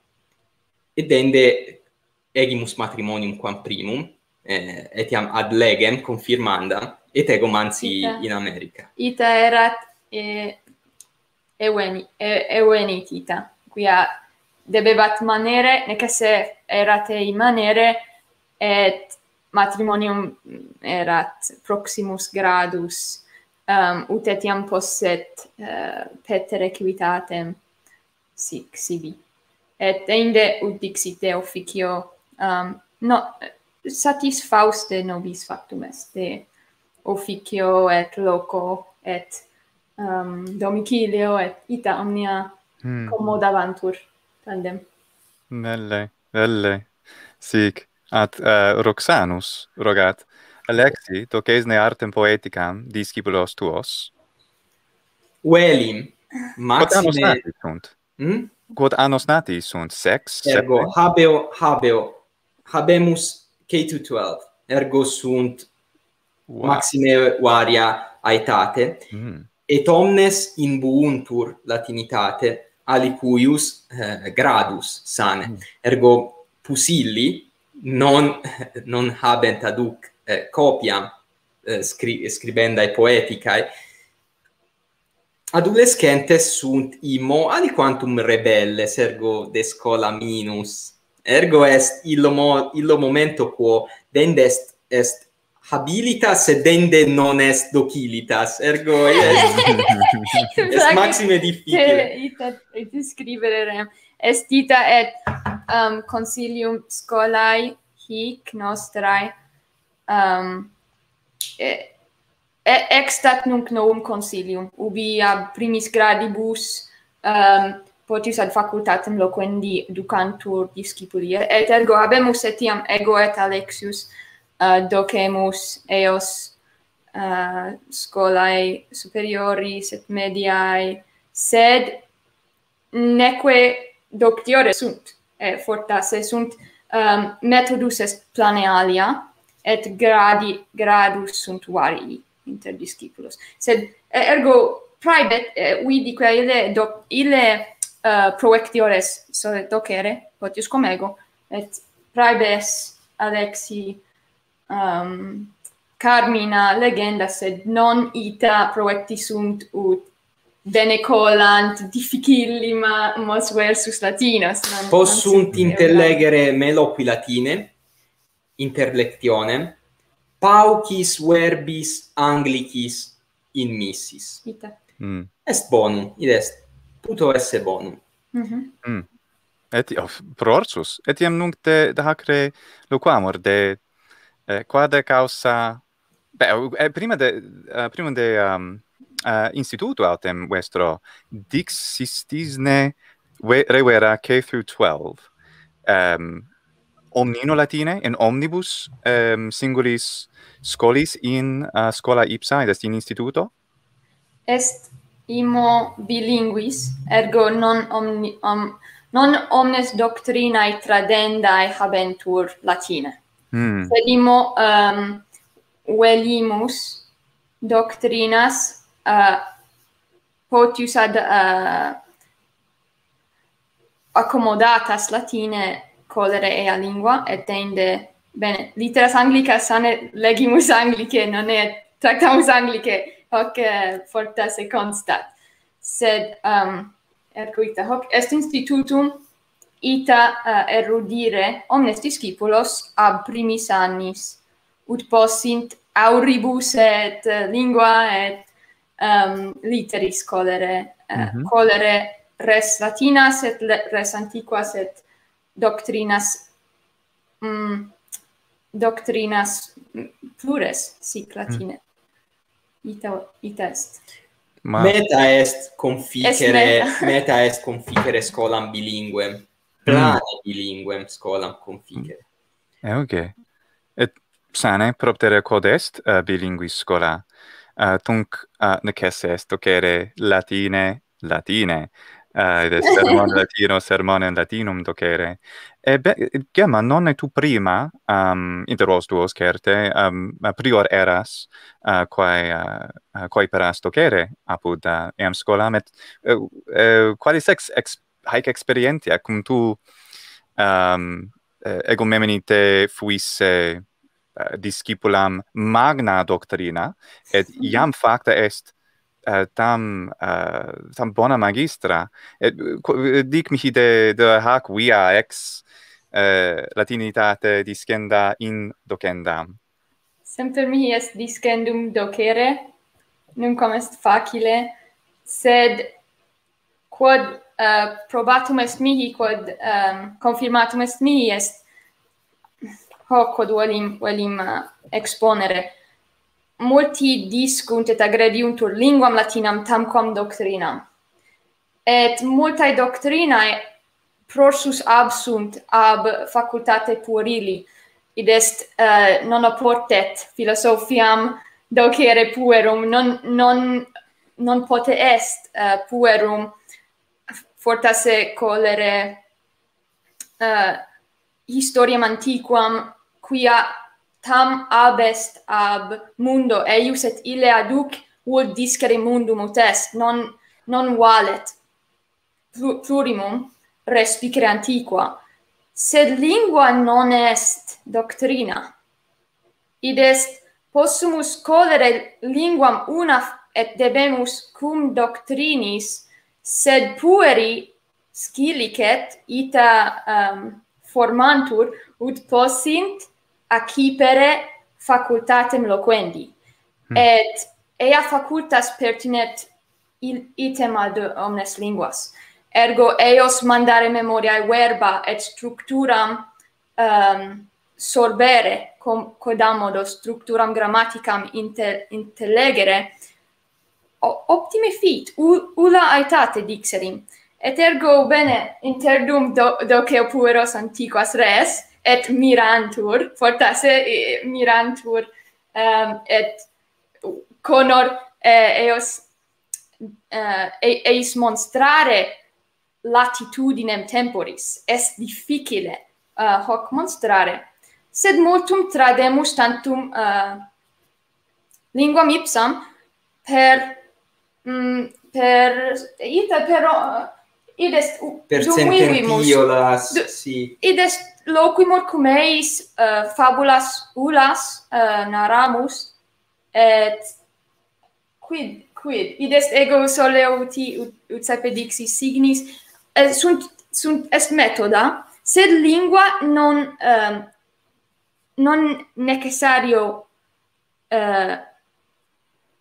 et ende egimus matrimonium quam primum eh, etiam ad legem confirmanda et ego mansi ita, in America.
Ita erat e eweni e, ewenit ita. Quia debebat manere nec esse erat ei manere et matrimonium erat proximus gradus um, ut etiam posset uh, petere civitatem sic sibi et inde ut dixite officio um, no, satisfauste nobis factum est de officio et loco et um, domicilio et ita omnia hmm. commodavantur tandem.
Belle, belle. Sic, at uh, eh, Roxanus rogat, Alexi, docesne artem poeticam discipulos tuos?
Velim, maxime...
Potamus sunt.
Hmm?
quod annos nati sunt sex
ergo sepe? habeo habeo habemus K2 12 ergo sunt wow. maxime varia aetate mm. et omnes in buuntur latinitate alicuius eh, gradus sane mm. ergo pusilli non non habent ad hoc eh, copiam eh, scri scribendae poeticae adolescentes sunt imo aliquantum rebelles ergo de scola minus. Ergo est illo mo, illo momento quo dende est, est habilitas et dende non est docilitas. Ergo est est maxime difficile.
Eh, et et scrivere rem. Est ita et um, consilium scolae hic nostrae um, et, extat nunc novum consilium, ubi ab primis gradibus um, potius ad facultatem loquendi ducantur discipuli et ergo habemus etiam ego et Alexius uh, docemus eos uh, eh, scholae superioris et mediae, sed neque doctiore sunt, eh, fortasse sunt ehm, um, methodus est planealia, et gradi, gradus sunt varii inter discipulos. Sed eh, ergo praebet eh, vidi quia ille doc ille eh, uh, proectiores sole docere potius comego et praebes Alexi um, Carmina legenda sed non ita proecti sunt ut bene colant difficillima mos versus latinas.
Non, possunt non intellegere meloqui latine interlectionem paucis verbis anglicis in missis.
Ita.
Mm. Est bonum, id est puto esse bonum.
Mm -hmm.
mm. Et oh, prorsus, etiam nunc te de hacre loquamur de eh, quade causa Beh, eh, prima de uh, prima de um, uh, instituto autem vestro dixistisne re vera K through 12. Um omnino latine in omnibus um, singulis scolis in uh, scola ipsa est in instituto
est imo bilinguis ergo non omni om, non omnes doctrinae tradendae habentur latine
mm.
sed imo um, velimus doctrinas uh, potius ad eh, uh, accommodatas latine colere e a lingua e tende... Bene, litteras anglica sane legimus anglice, non è tractamus anglice, hoc eh, fortas e constat. Sed, um, ercuita, hoc est institutum ita uh, erudire omnes discipulos ab primis annis, ut possint auribus et uh, lingua et um, literis colere, uh, eh, mm -hmm. colere res latinas et res antiquas et doctrinas mm, doctrinas plures sic latine mm. ita ita est
Ma... meta est conficere est meta. meta. est conficere scolam bilingue mm. plane mm. bilinguem scolam conficere
eh, ok et sane propter quod est uh, bilinguis scola uh, tunc eh, uh, necesse est docere latine latine Eh, ed è sermone latino, sermone in latinum docere. E be, gemma, nonne tu prima, um, inter vos duos certe, um, ehm, prior eras, eh, uh, quae, uh, quae peras docere, apud uh, eam scolam, et uh, uh, qualis ex, ex, haec experientia, cum tu ehm, um, ego memini te fuisse uh, discipulam magna doctrina, et iam facta est uh, tam uh, tam bona magistra. Et eh, dic mihi de de hac via ex uh, latinitate discenda in docendam
semper mihi est discendum docere numquam est facile sed quod uh, probatum est mihi quod um, confirmatum est mihi est hoc quod velim velim uh, exponere multi discunt et agrediuntur linguam latinam tamquam doctrinam. Et multae doctrinae prorsus absunt ab facultate puerili, id est uh, non apportet philosophiam docere puerum, non, non, non pote est uh, puerum fortasse colere uh, historiam antiquam quia tam abest ab mundo eius et ille aduc ut discere mundum ut est non non valet plurimum respicere antiqua. Sed lingua non est doctrina. Id est possumus colere linguam una et debemus cum doctrinis sed pueri scilicet ita um, formantur ut possint accipere facultatem loquendi. Hmm. Et ea facultas pertinet il item ad omnes linguas. Ergo eos mandare memoriae verba et structuram um, sorbere com codamodo structuram grammaticam inter intellegere o, optime fit u, ulla aetate dixerim et ergo bene interdum do, doceo pueros antiquas res et mirantur fortasse mirantur um, et conor eh, eos eh, eis monstrare latitudinem temporis. Est difficile uh, hoc monstrare. Sed multum trademus tantum uh, linguam ipsam per mm, per ita per uh, id est
per sententiolas si.
id est loquimur cum eis uh, eh, fabulas ulas uh, naramus et quid quid? Id est ego sole uti ut, ut sape signis. Et sunt sunt est methoda sed lingua non um, non necessario uh,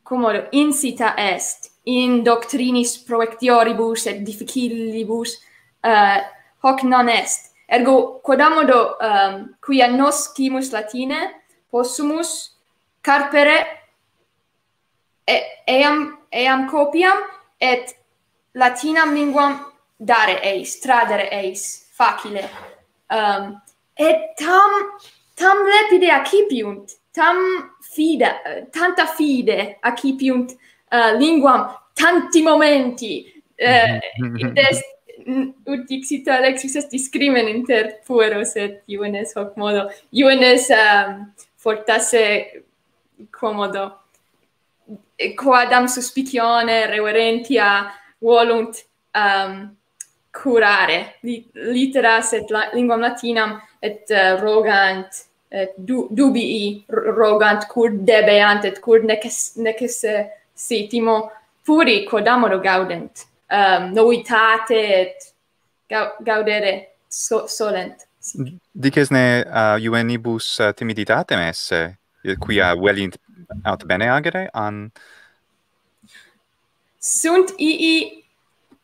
Comodo incita est in doctrinis proectioribus et difficilibus uh, eh, hoc non est. Ergo quodamodo um, ehm, quia nos cimus latine possumus carpere e, eam eam copiam et latinam linguam dare eis, tradere eis facile. Um, ehm, et tam tam lepide accipiunt tam fida tanta fide accipiunt uh, eh, linguam tanti momenti. Eh, mhm. Uh, id ut dixit Alexis est discrimen inter pueros et iunes hoc modo iunes um, ehm, fortasse comodo. Quadam suspicione reverentia volunt um, curare litteras literas et la, linguam latinam et uh, rogant et du, dubii rogant cur debeant et cur neces, neces sitimo puri quod amoro gaudent. Ehm, um, novitate et gaudere so, solent.
Sic dices ne uh, juvenibus uh, timiditatem esse quia velint aut bene agere an?
Sunt ii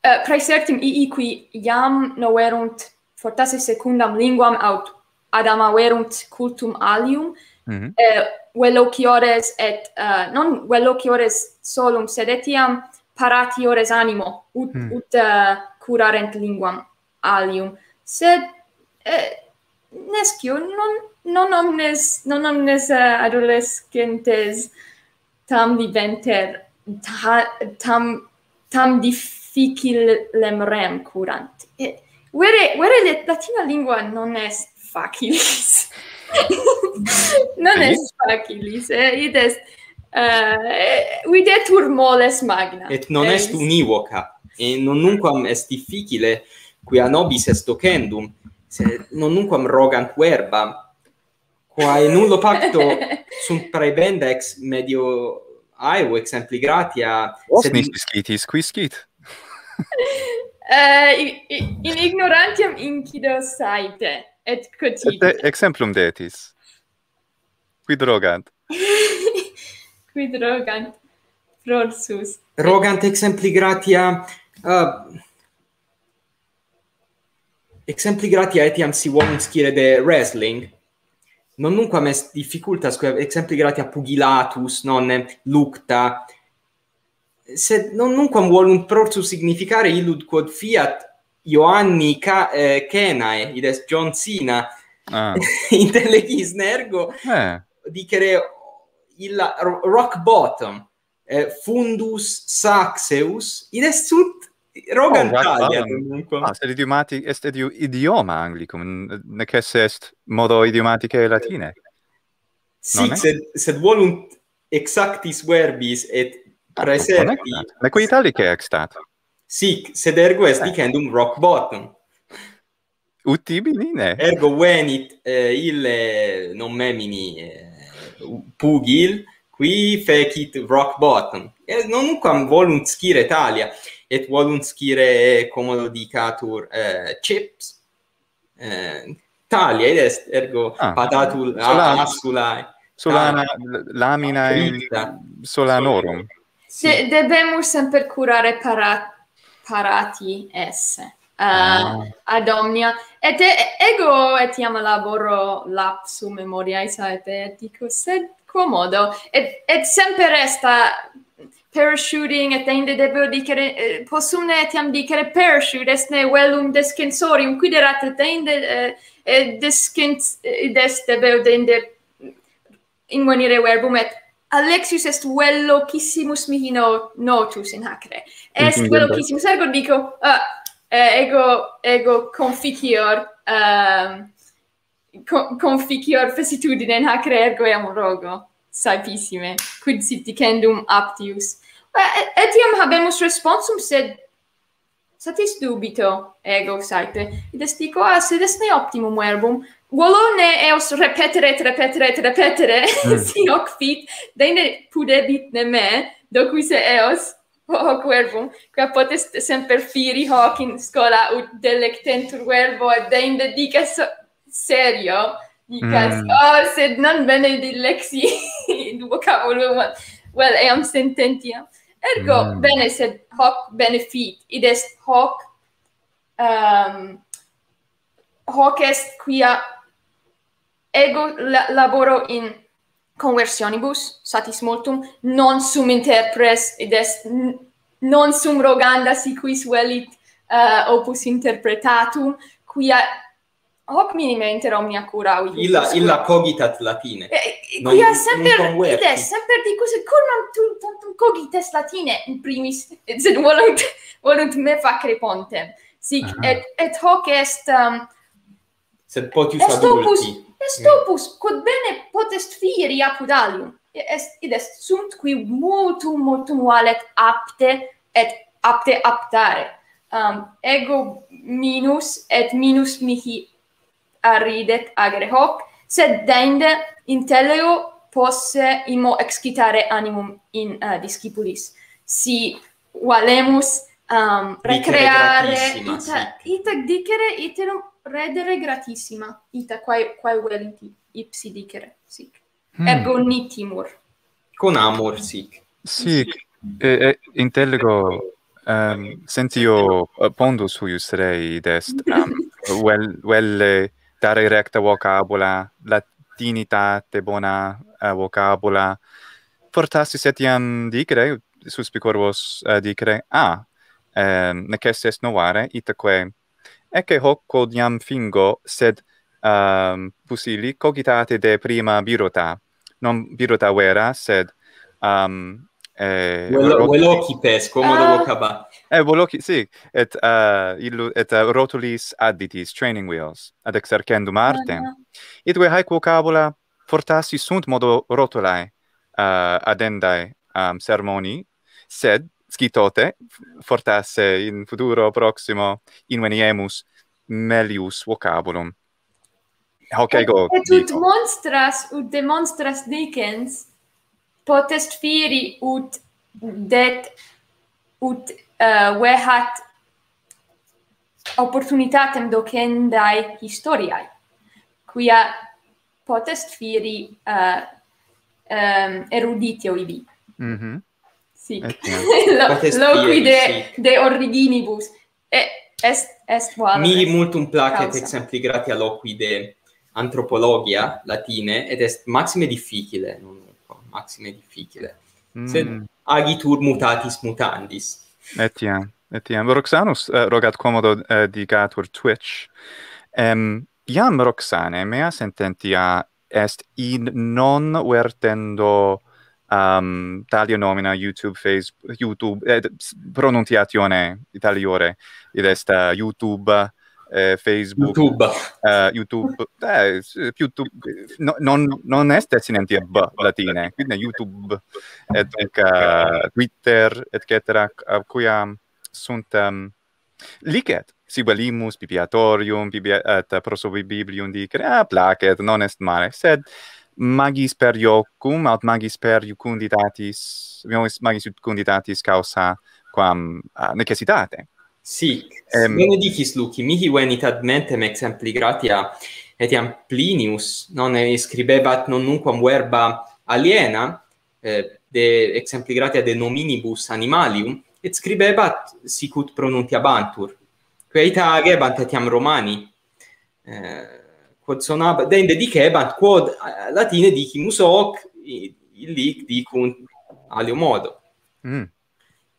uh, praesertim ii qui iam noverunt fortasse secundam linguam aut adam averunt cultum alium mm -hmm. eh, velociores et uh, non velociores solum sed etiam paratiores animo ut mm. ut uh, curarent linguam alium sed eh, nescio non non omnes non omnes uh, adolescentes tam viventer ta, tam tam difficilem rem curant. E, vere, vere latina lingua non est facilis. non est facilis, eh, id est eh, uh, videtur moles magna.
Et non est univoca, e non nunquam est difficile quia nobis est docendum, se non nunquam rogant verba, quae nullo pacto sunt praebenda ex medio aevo exempli gratia Os
sed nis scitis qui scit
uh, eh, in, in ignorantiam incido saite et cotigit. Et
exemplum detis. Quid rogant?
Quid rogant? Prorsus.
Rogant exempli gratia... Uh, exempli gratia etiam si uomum scire de wrestling, non nunquam est difficultas, quae exempli gratia pugilatus, non lucta, sed non nunquam volunt prorsus significare illud quod fiat Ioanni ca eh, Kenae, ides John Cena, ah. intellegis nergo, eh. dicere il rock bottom, eh, fundus saxeus, ides sunt Rogan oh, Talia comunque.
Ah, sed idiomati est idio, idioma anglicum, nec esse est modo idiomaticae latine.
Sì, sed, sed volunt exactis verbis et ah, preservi.
Ah, Neque italicae extat.
Sic, sed ergo est dicendum rock bottom.
Utibiline.
Ergo venit eh, ille non memini eh, pugil, qui fecit rock bottom. Et non quam volunt scire talia, et volunt scire, comodo dicatur, eh, chips, eh, talia, ed est, ergo ah, patatul sola, asulae.
Solana, ah. lamina solanorum.
Se debemus semper curare parat parati esse. Uh, ah. Eh, ad omnia et ego etiam laboro lapsu memoriae saepe et dico sed quomodo et et semper esta parachuting et inde debo dicere eh, possumne etiam dicere parachute est ne velum descensorium quid erat et inde eh, eh, descens eh, debo dende invenire verbum et Alexius est velocissimus mihi no, notus in hacre. Est mm -hmm, velocissimus, ergo dico, uh, eh, ego, ego conficior, um, co conficior fesitudine in hacre ergo eam rogo, saepissime, quid sit dicendum aptius. Uh, etiam habemus responsum, sed satis dubito ego saepe. Id est dico, ah, sed est ne optimum verbum, Volone eos repetere, repetere, repetere, mm. si hoc fit, deine pudebit ne me, docuse eos, hoc verbum, qua potest semper firi hoc in scola ut delectentur verbo, et deinde dicas serio, dicas, mm. oh, sed non bene dilexi vocabulum, well, eam sententia. Ergo, mm. bene, sed hoc bene fit, id est hoc, um, hoc est quia ego la laboro in conversionibus satis multum non sum interpres id est non sum roganda si quis velit uh, opus interpretatum quia hoc minime inter omnia cura uius
illa illa cogitat latine.
Eh, non, quia semper id est semper dicus et cur non tu tantum cogites latine in primis et sed volunt volunt me facere pontem sic et et hoc est um,
sed potius adulti
est opus, quod bene potest fieri apud alium. Est, id est sunt qui multum multum valet apte et apte aptare. Um, ego minus et minus mihi arridet agere hoc, sed dende intelleo posse imo excitare animum in uh, discipulis. Si valemus um, recreare, ita, ita dicere iterum redere gratissima ita quae quae velinti ipsi dicere sic. Hmm. ergo nitimur
con amor sic.
Sic. E, e intellego ehm, um, sentio eh, pondus huius rei dest um, vel vel dare recta vocabula latinitate bona uh, vocabula. Portastis etiam dicere suspicor vos uh, dicere a ah, ehm, um, necesse est novare itaque ecce hoc quodiam fingo sed um, pusili cogitate de prima birota. Non birota vera sed um
eh Velo, velocipes comodo ah. vocaba
eh veloci sì et uh, illu, et uh, rotulis additis training wheels ad exercendum artem ah, idue haec vocabula fortassi sunt modo rotulae uh, adendae um, sermoni sed scitote fortasse in futuro proximo inveniemus melius vocabulum hoc ego
et, et ut monstras ut demonstras dicens potest fieri ut det ut uh, vehat opportunitatem docendae historiae quia potest fieri uh, eh, um, ehm, eruditio ibi.
Mhm. Mm
sic. Eh, eh. Okay. loquide de originibus e est est quale
mi multum placet causa. exempli gratia loqui de antropologia latine et est maxime difficile non maxime difficile. Mm. sed agitur mutatis mutandis.
Etiam etiam roxanus uh, rogat commodo uh, digatur twitch. Um, iam roxane mea sententia est in non vertendo um talio nomina youtube Facebook, youtube eh, pronunciazione italiore. Id est uh, youtube eh, facebook
youtube.
uh, youtube eh, youtube no, non non est esinentia b latine. Quindi youtube et uh, twitter et cetera quia sunt um, licet. Sibelimus bibiatorium, bibiat, et prosobibiblium dicere ah placet non est male. Sed magis per iocum aut magis per iucunditatis magis iucunditatis causa quam uh, necessitate.
Sì, um, bene dicis Luci, mihi venit ad mentem exempli gratia etiam Plinius non scribebat non nunquam verba aliena eh, de exempli gratia de nominibus animalium et scribebat sicut pronuntiabantur quae ita agebant etiam Romani. Eh, quod sonab dende dicebant quod latine dicimus hoc illic dicunt alio modo.
Mm.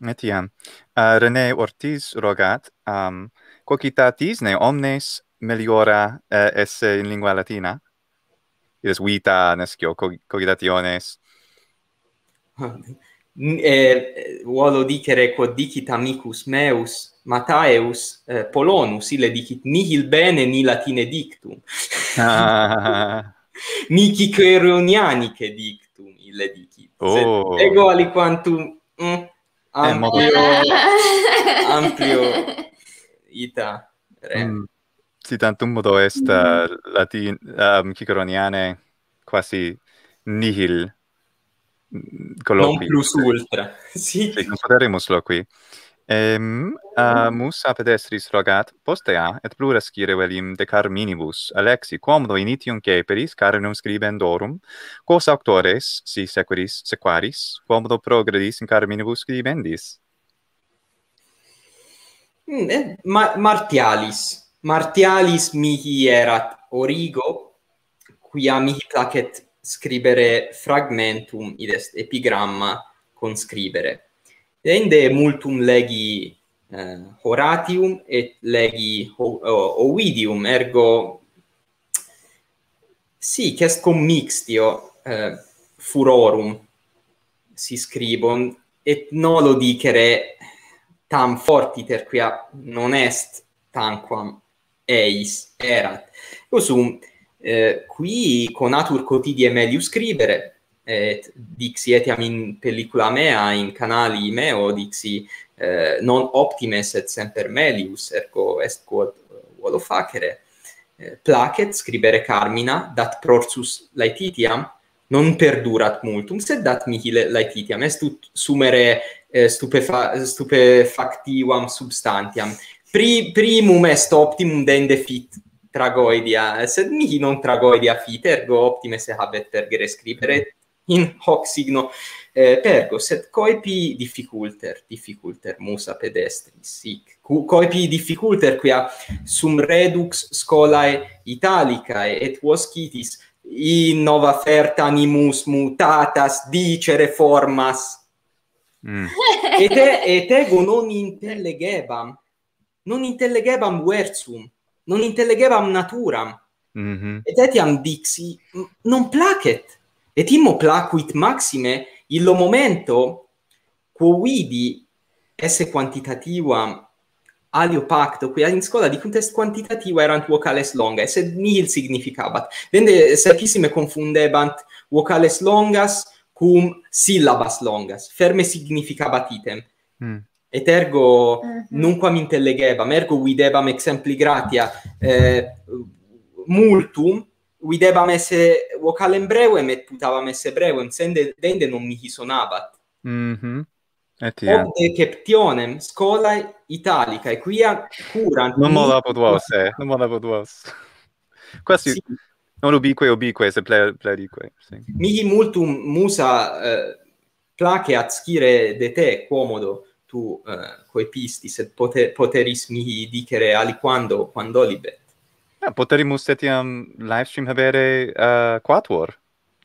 etiam. Uh, Rene Ortiz rogat um, quocitatis ne omnes meliora uh, esse in lingua latina? Ides vita nescio cogitationes.
Ah, eh, vuolo dicere quod dicit amicus meus Mataeus eh, Polonus ile dicit nihil bene ni latine dictum ah. Nici Queronianice dictum ille dicit oh. Ego aliquantum mm, amplio eh, amplio ita rem mm.
Si tantum modo est mm. Eh, latin um, quasi nihil
colloqui. Non plus ultra. sì.
sì consideremus lo qui. Ehm, a musa pedestris rogat postea, et plura scire velim de carminibus Alexi quamdo initium caperis carinum scribendorum quos auctores si sequeris, sequaris quamdo progredis in carminibus scribendis
mm, eh, ma martialis martialis mihi erat origo quia mihi placet scribere fragmentum id est epigramma conscribere. Ende multum legi eh, Horatium et legi eh, Ovidium ergo si che est commixtio eh, furorum si scribon et nolo dicere tam fortiter quia non est tanquam eis erat. Cosum eh, qui conatur quotidie melius scrivere et dixi etiam in pellicula mea in canali meo dixi eh, non optimes et semper melius ergo est quod eh, volo facere. Eh, placet scribere carmina dat prorsus laetitiam non perdurat multum sed dat mihi laetitiam est ut sumere eh, stupefa stupefactivam substantiam. Pri, primum est optimum dende fit tragoidia, sed mihi non tragoidia fit, ergo optime se habet pergere scribere in hoc signo eh, pergo, sed coepi difficulter, difficulter musa pedestris, sic, coepi difficulter quia sum redux scolae italicae et vos citis in nova ferta animus mutatas dicere formas, Mm. et, e, et ego non intellegebam, non intellegebam versum, non intellegebam naturam. Mm -hmm. Et etiam dixi, non placet. Et immo placuit maxime illo momento quo vidi esse quantitativa alio pacto qui in scola di est quantitativa erant vocales longa sed nihil significabat vende serpissime confundebant vocales longas cum syllabas longas ferme significabat item mm et ergo mm -hmm. nunquam intellegebam ergo videbam exempli gratia eh, multum videbam esse vocalem brevem et putavam esse brevem sende dende non mihi sonabat
Mm -hmm. Et ia.
Obde ceptionem scolae italicae, quia curant...
Non molabot vos, eh, non molabot vos. Quasi, sì. non ubique ubique, se ple, plerique. Sì.
Mihi multum musa eh, uh, placeat scire de te, quomodo, tu uh, coepisti sed poter, poteris mihi dicere aliquando quando libet.
Yeah, poterimus etiam live stream habere uh, quatuor.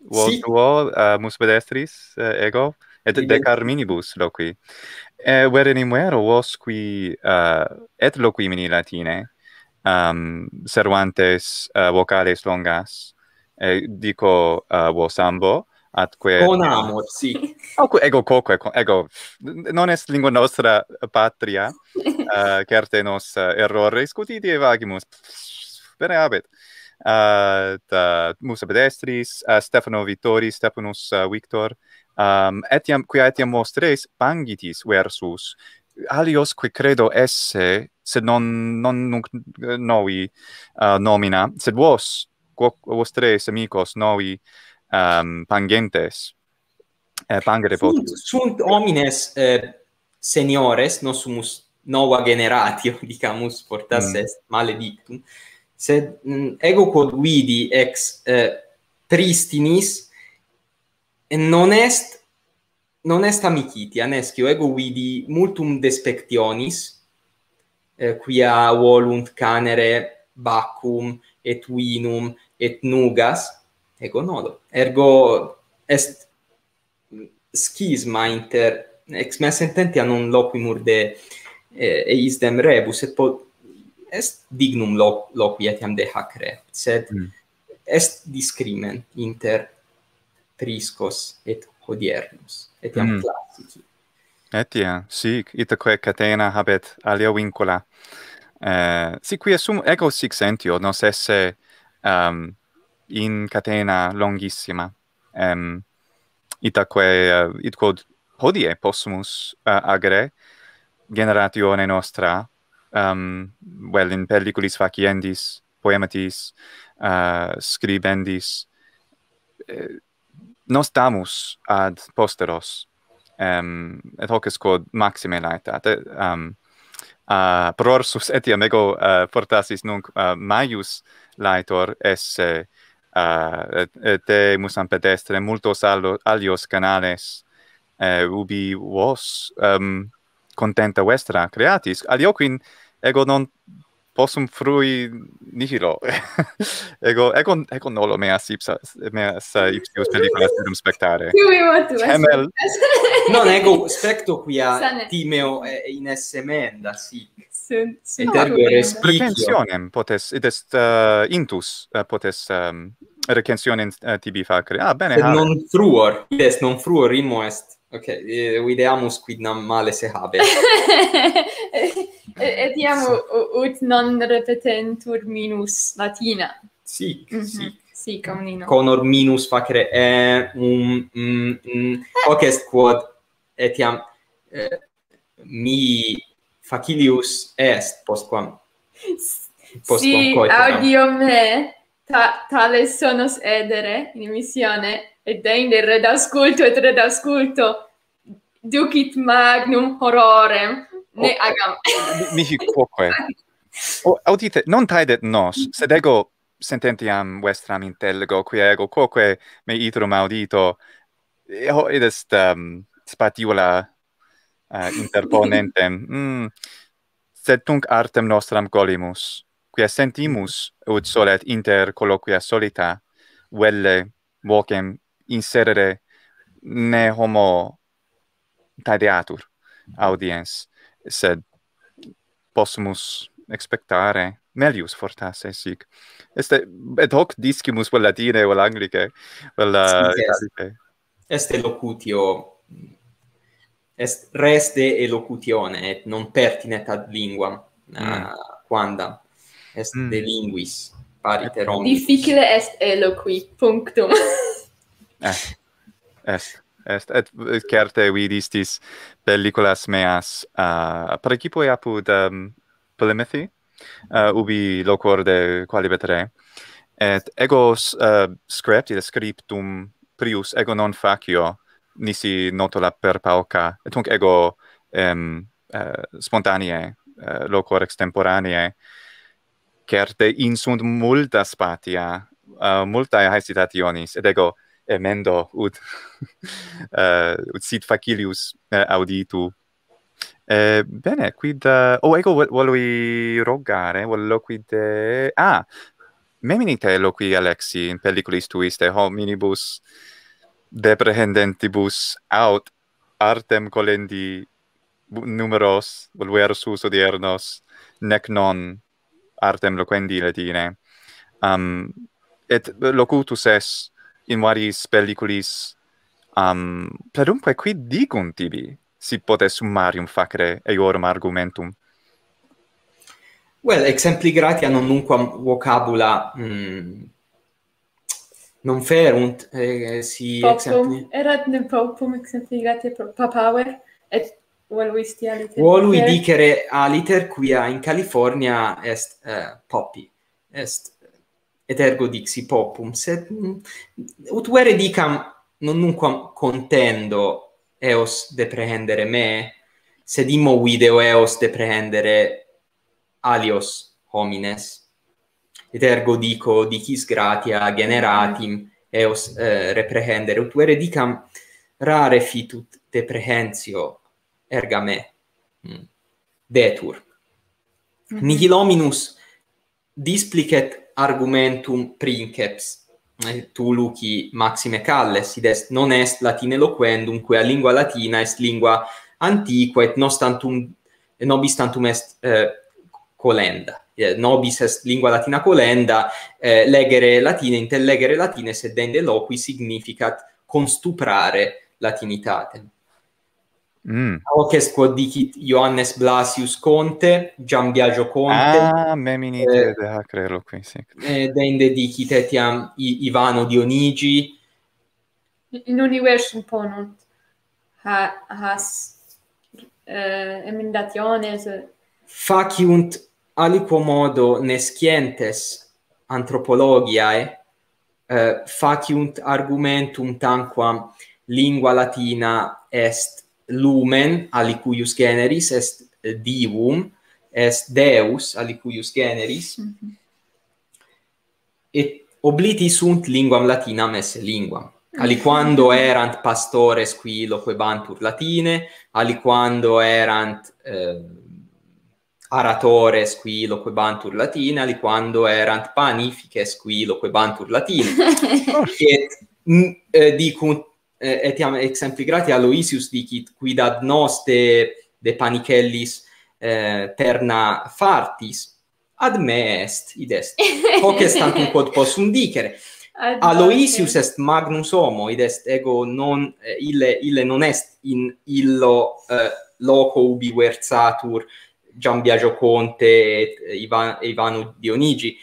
Vos si. duo uh, mus pedestris uh, ego et de carminibus loqui. E vere nimero vos qui uh, et loqui mini latine um servantes uh, vocales longas eh, dico uh, vos ambo atque
conamur sì.
Ego ego coque ego non est lingua nostra patria uh, certe nos errore. Scutiti vagimus. Bene habet uh, eh, ta, eh, Musa Pedestris, uh, Stefano Vittori, Stefanus uh, Victor, um, etiam, qui etiam mostres pangitis versus, alios qui credo esse, sed non, non nunc novi uh, nomina, sed vos, quo, vos tres amicos novi um, pangentes eh, pangere
sunt, sunt homines eh, seniores nosumus nova generatio dicamus portas mm. est maledictum sed mm, ego quod vidi ex eh, tristinis non est non est amicitia nescio ego vidi multum despectionis eh, quia volunt canere bacum et vinum et nugas ego nodo. Ergo est schisma inter ex mea sententiam non loquimur de eh, eisdem rebus et pot est dignum lo, loqui etiam de hac re, sed mm. est discrimen inter priscos et hodiernus, etiam mm. classici.
Etia, sic, itaque catena habet alia vincula. Eh, sic qui sum ego sic sentio, nos esse um, in catena longissima. Um, itaque uh, eh, itquod hodie possumus uh, agere generatione nostra um well in pelliculis faciendis poematis uh, scribendis eh, nos damus ad posteros um et hoc est quod maxime laetat et, um uh, prorsus etiam ego uh, portasis nunc uh, maius laetor esse Ah, uh, temus am pedestre multos allo, alios canales uh, ubi vos um, contenta vestra creatis, alioquin ego non possum frui nihilo. ego ego ego nolo mea ipsa mea sa ipsius pelliculas dum spectare.
Temel.
non ego specto quia timeo eh, in esse menda sic. Et ergo
respicio. potes id est uh, intus uh, potes um, recensionem uh, tibi facere. Ah bene.
Non fruor, id est non fruor imo est Ok, eh, videamus quidnam male se habe.
et iam ut non repetentur minus latina.
Sì, mm -hmm. sì.
Sì, omnino.
Conor minus facere e um, mm, mm, hoc est quod etiam eh, mi facilius est postquam
postquam sì, audio me ta, tales sonos edere in missione et deinde redasculto et redasculto ducit magnum horrorem ne oh, agam.
Mihi quoque o, audite non taedet nos sed ego sententiam vestram intellego qui ego quoque me itrum audito eo id est um, spatiola uh, interponentem. Mm, sed tunc artem nostram colimus quia sentimus ut solet inter colloquia solita velle vocem inserere ne homo tadeatur audiens sed possumus expectare melius fortasse sic este et hoc discimus vel latine vel anglice vel
uh, italice. Est locutio est res de elocutione et non pertinet ad linguam uh, mm. uh, quandam est mm. de linguis pariter omnis
difficile est eloqui punctum.
Eh, est est est et certe vidistis pelliculas meas uh, per equipo apud um, Plymouthi uh, eh, ubi locorde qualibet et ego uh, eh, script id scriptum prius ego non facio nisi notola per pauca et hunc ego um, uh, spontanee uh, locor extemporanee certe insunt multa spatia uh, multae haesitationis et ego emendo ut uh, ut sit facilius eh, uh, auditu Eh, bene, quid... Uh, oh, ego vol volui rogare, volo quid... Ah, meminite loqui, Alexi, in pelliculis tuiste hominibus deprehendentibus aut artem colendi numeros volversus odiernos nec non artem loquendi latine um, et locutus es in varis pelliculis um, plerumque qui dicunt tibi, si potes summarium facere eorum argumentum?
Well, exempli gratia non nunquam vocabula mm, non ferunt, eh, si
popum, exempli... Erat ne popum exempli gratia papaver, et Volvisti aliter.
Volui dicere aliter quia in California est eh, uh, poppy. Est et ergo dixi popum sed mm, ut vere dicam non nunquam contendo eos deprehendere me sed immo video eos deprehendere alios homines. Et ergo dico dicis gratia generatim eos eh, reprehendere. Ut vere dicam rare fitut deprehensio erga me mm, detur. Mhm. Nihil hominus displicet argumentum princeps. Eh, Tuluci maxime calles id est non est latine loquendum quia lingua latina est lingua antiqua et nostantum nobis tantum est eh, colenda. Eh, nobis est lingua latina colenda eh, legere latine intellegere latine sed dende loqui significat constuprare latinitate. Mm. Aokesco dicit Ioannes Blasius Conte, Gian Biagio Conte.
Ah, me minite eh, de hacre qui, sì.
Eh, dende dicit etiam I Ivano Dionigi.
In universum ponunt ha, has eh, emendationes.
Faciunt aliquo modo nescientes anthropologiae, eh, faciunt argumentum tanquam lingua latina est lumen alicuius generis est divum est deus alicuius generis mm -hmm. et obliti sunt linguam latinam esse linguam. Aliquando mhm. erant pastores qui loquebantur latine aliquando erant eh, aratores qui loquebantur latine aliquando erant panifices qui loquebantur latine. Et mm, eh, dicunt eh, etiam exempli grati Aloysius dicit quid ad nos de de panichellis eh, terna fartis ad me est id est. Hoc est tantum quod possum dicere. Aloysius est magnus homo id est ego non eh, ille ille non est in illo eh, loco ubi versatur Giambiagio Conte et Ivan Ivano Dionigi.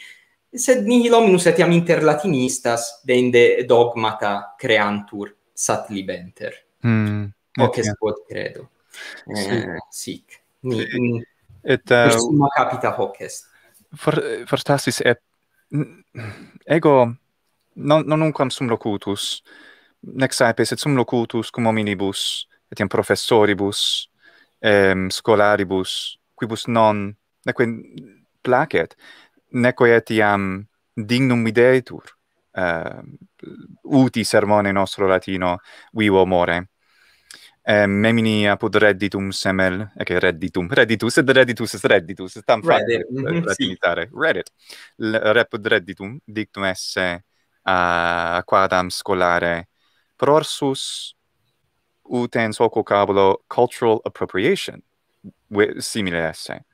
Sed nihil hominus etiam inter latinistas dende dogmata creantur sat libenter. Mm, okay. Hoc quod credo. Eh. Sì. Eh, sic. Ni, ni, et uh, summa capita hoc est.
For, fortasis et ego non non unquam sum locutus nec saepes et sum locutus cum hominibus etiam professoribus em scolaribus quibus non neque placet neque etiam dignum videtur uh, uti sermone nostro latino vivo more. Eh, memini apud redditum semel e che redditum redditus et redditus est redditus est tam
facile
eh, mhm, latinitare. Reddit. Repud redditum dictum esse a uh, quadam scolare. Prorsus utens hoc vocabulo cultural appropriation simile esse.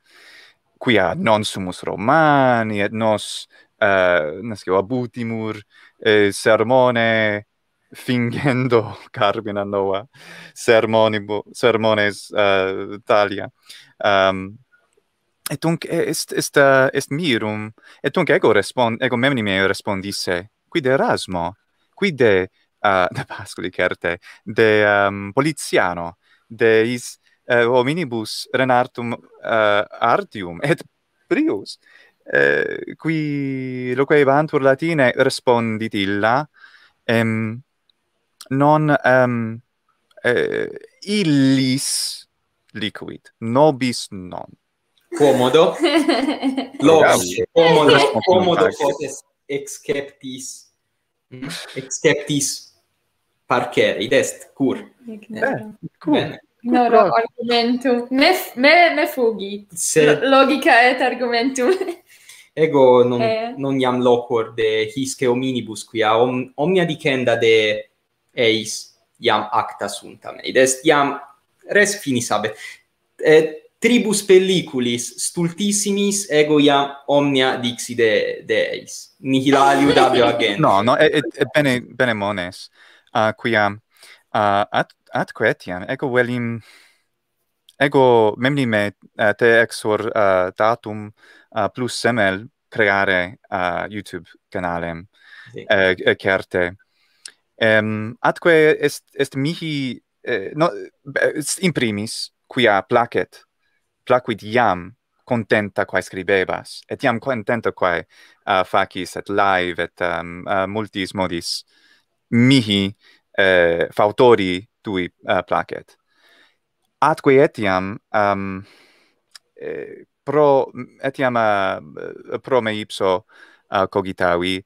Quia non sumus romani et nos eh, non abutimur eh, sermone fingendo carmina nova sermonibo sermones uh, talia um, ehm, et tunc est est eh, est mirum et tunc ego respond ego memni me respondisse quid erasmo? Quid de uh, de pascoli certe de um, poliziano de is uh, hominibus renartum uh, artium et prius eh, qui loquebantur latine respondit illa ehm non ehm eh, illis liquid nobis non
comodo lobis comodo comodo potes exceptis exceptis parcere est cur
eh, cur Bene.
No, no, argumentum. Me, me, me fugit. Se... Logica et argumentum.
ego non eh. non iam locor de hisce hominibus quia. Om, omnia dicenda de eis iam acta sunt tamen est iam res finis habet et eh, tribus pelliculis stultissimis ego iam omnia dixi de de eis. Nihil aliud abeo agent.
No no et, et, et bene bene mones. Uh, quia uh, at at quetiam ego velim ego memnime uh, te exor uh, datum uh, plus semel creare uh, YouTube canalem sì. eh, eh certe. Um, atque est, est mihi, eh, no, est in primis, quia placet, placuit iam contenta quae scribebas, et iam contenta quae uh, facis, et live, et um, uh, multis modis mihi eh, fautori tui uh, placet. Atque etiam um, eh, pro etiam uh, eh, pro me ipso uh, cogitavi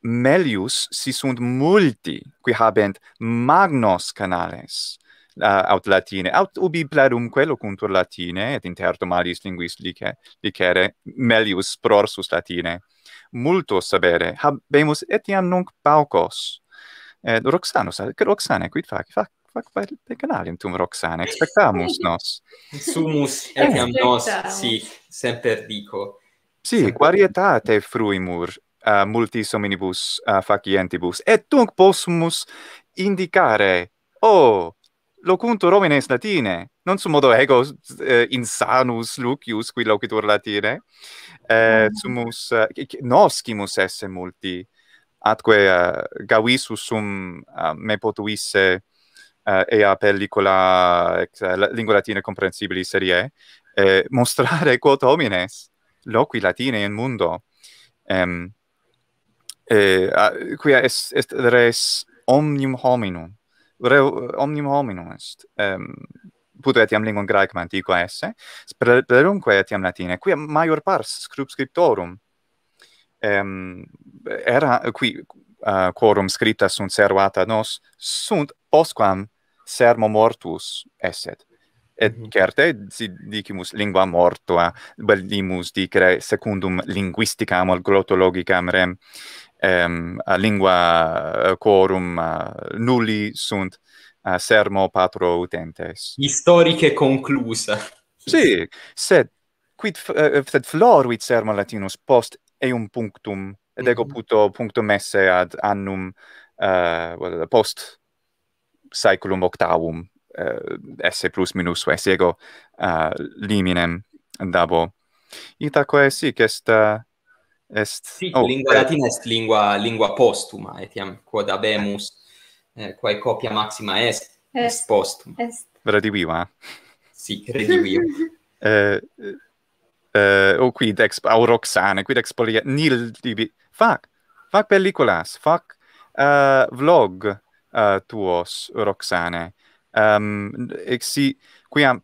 melius si sunt multi qui habent magnos canales uh, aut latine aut ubi plerumque contur latine et interto malis linguis lice licere melius prorsus latine. Multos sabere habemus etiam nunc paucos. Et roxanus roxane quid fac fac quae decanarium tum Roxane expectamus nos.
Sumus eh, etiam nos, si, semper dico.
Si, quarietate fruimur uh, multis hominibus uh, facientibus, et tunc possumus indicare, oh, locuntur homines Latine, non sum modo ego uh, insanus Lucius, qui loquitur Latine, eh, mm. sumus, uh, noscimus esse multi, atque uh, gavisus sum uh, me potuisse Eh, EA pellicola eh, lingua latina comprensibili serie eh, mostrare quod homines loqui latine in mundo. Ehm eh, quia est, est res omnium hominum. Re, omnium hominum est. Ehm puto etiam lingua graecam antiqua esse. Spredumque etiam latine. Quia maior pars scriptorum. Ehm era qui uh, quorum scripta sunt servata nos sunt postquam sermo mortus esset. Et mhm. certe si dicimus lingua mortua bellimus dicere secundum linguisticam al glotologicam rem ehm a lingua eh, quorum uh, nulli sunt uh, sermo patro utentes.
Historice conclusa.
Sì sed quid uh, sed floruit sermo latinus post eum punctum mm -hmm. et ego mhm. puto punctum esse ad annum uh, well, post saeculum octavum eh, uh, esse plus minus es ego uh, liminem dabo. Itaque sic est uh, est
sì, oh, lingua eh. latina est lingua lingua postuma etiam quod habemus eh, quae copia maxima est est, est postuma.
est. Rediviva
sì rediviva.
Eh eh o quid ex auroxane quid expolia nil tibi fac fac pelliculas fac uh, vlog uh, tuos Roxane. Ehm, um exi quiam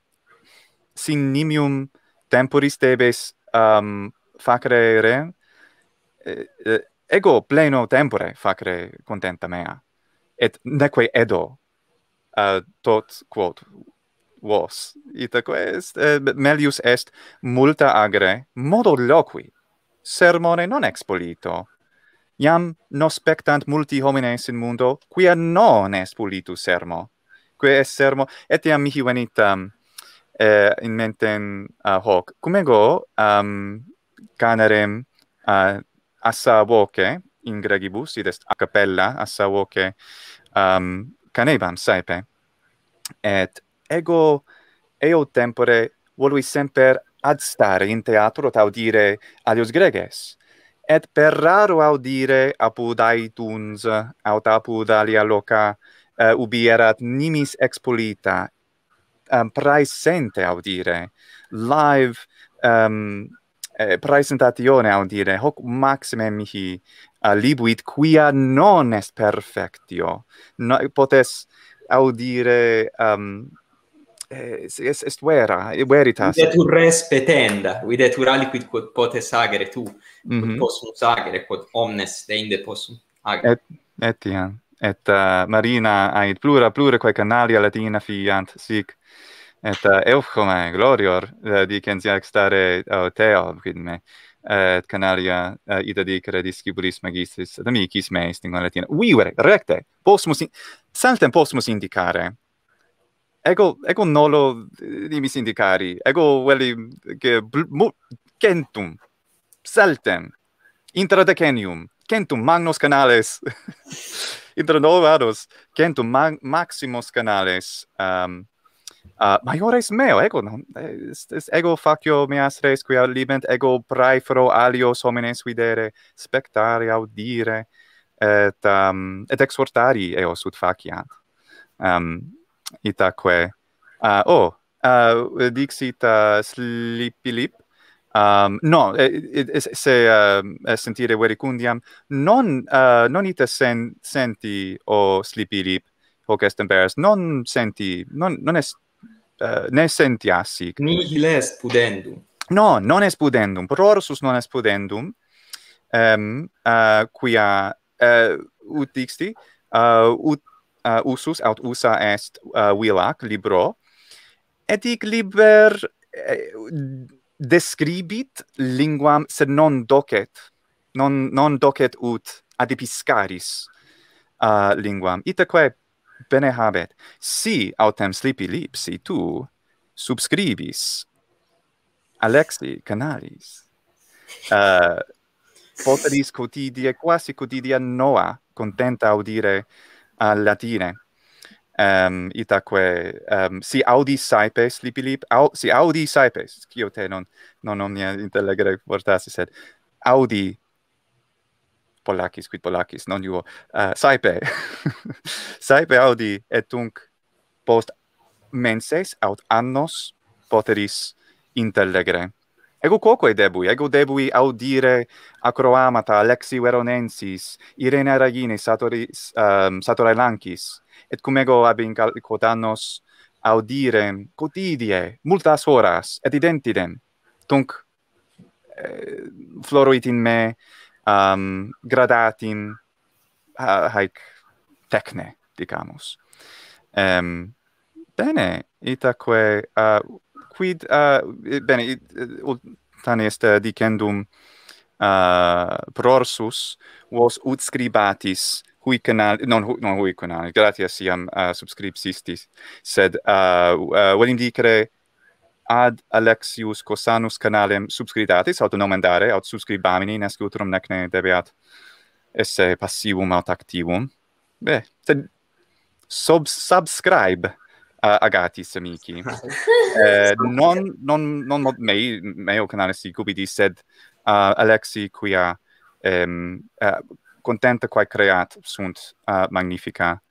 sin nimium temporis debes um facere rem ego pleno tempore facere contenta mea. Et neque edo uh, tot quod vos. Ita quest eh, melius est multa agre modo loqui. Sermone non expolito iam nospectant multi homines in mundo, quia non est pulitus sermo, Quia est sermo, etiam mihi venit um, eh, in mentem uh, hoc, cum ego um, canerem uh, assa voce, in gregibus, id est a capella, assa voce um, canebam saepe, et ego eo tempore volui semper ad stare in teatro taudire alios greges, et per raro audire apud aituns aut apud alia loca uh, ubi erat nimis expolita. Um, praesente audire. Live um, eh, praesentatione audire. Hoc maxime mihi uh, libuit quia non est perfectio. No, potes audire um, es est vera veritas.
Videtur res petenda videtur aliquid quod potes agere tu mm -hmm. quod mhm. possum agere quod omnes deinde possum agere.
Et etiam et uh, marina ait plura plurae canalia latina fiant sic. Et uh, euchome glorior uh, dicens iac stare uh, teo quid me uh, et canalia uh, ita dicere discipulis magistris et amicis meis in latina. Vivere recte possumus in... saltem possumus indicare ego ego nolo eh, mi sindicari. Ego veli che kentum saltem intra decenium kentum magnos canales intra novados kentum ma maximus canales um uh, maiores meo ego non eh, est, est ego facio meas res quia libent ego praefro alios homines videre spectare audire et um, et exhortari eos ut faciant. Um itaque uh, oh uh, dixit uh, slipilip um no se uh, sentire vericundiam non uh, non ita sen, senti o slipilip hoc est temperas. Non senti non non est uh, ne sentiassi
nihil est pudendum.
No non est pudendum. Prorsus non est pudendum. Um uh, quia uh, ut dixti uh, ut uh, usus aut usa est uh, vilac libro et hic liber eh, describit linguam sed non docet non non docet ut adipiscaris uh, linguam. Itaque bene habet. Si autem slipi lipsi tu subscribis Alexi Canalis uh, poteris quotidie quasi quotidia noa contenta audire uh, latine. Um itaque um si audi saipes lipilip au, si audi saipes cio te non non omnia intellegere portasi sed audi Polacis quid Polacis non iuo uh, eh, saipe saipe audi et tunc post menses aut annos poteris intellegere. Ego quoque debui, ego debui audire acroamata Alexi Veronensis, Irene Aragine, Satoris, um, ehm, Satoraelankis, et cum ego ab in codannos audire quotidie multas horas et identidem tunc eh, floruit in me ehm, um, gradatim ha, haec tecne dicamus. Um, bene itaque uh, quid uh, bene ultane est uh, dicendum uh, prorsus vos ut scribatis hui canal non hu, non hui canal gratias iam uh, subscriptistis sed uh, uh, volim dicere ad Alexius Cosanus canalem subscriptatis aut nomen dare aut subscribamini nec utrum nec ne debeat esse passivum aut activum. Be sed sub subscribe. Agatis amici. eh, non, non, non mei, meo canalis cubidi, sed uh, Alexi quia ehm uh, contenta quae creat sunt uh, magnifica.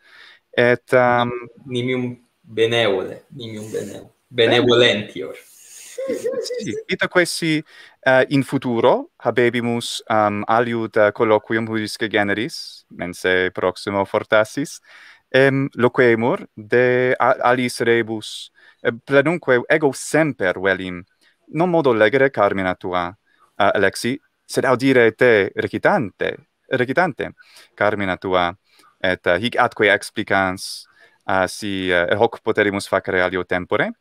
Et... Um,
nimium benevole, nimium benevole. Benevolentior.
Sì, vita questi uh, in futuro habebimus um, aliud uh, colloquium huisce generis, mense proximo fortassis, em loquemur de alis rebus. Plenumque ego semper velim. Non modo legere carmina tua uh, Alexi sed audire te recitante recitante carmina tua et uh, hic atque explicans uh, si uh, hoc poterimus facere alio tempore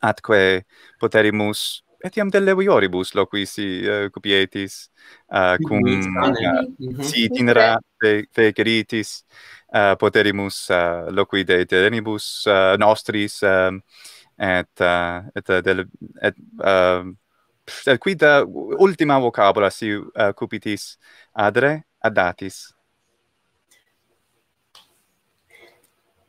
atque poterimus etiam de levioribus loquisi uh, cupietis uh, cum uh, si itinera feceritis uh, poterimus uh, loqui de terenibus uh, eh, nostris um, et uh, et uh, del et uh, et quid uh, ultima vocabula si uh, cupitis adre adatis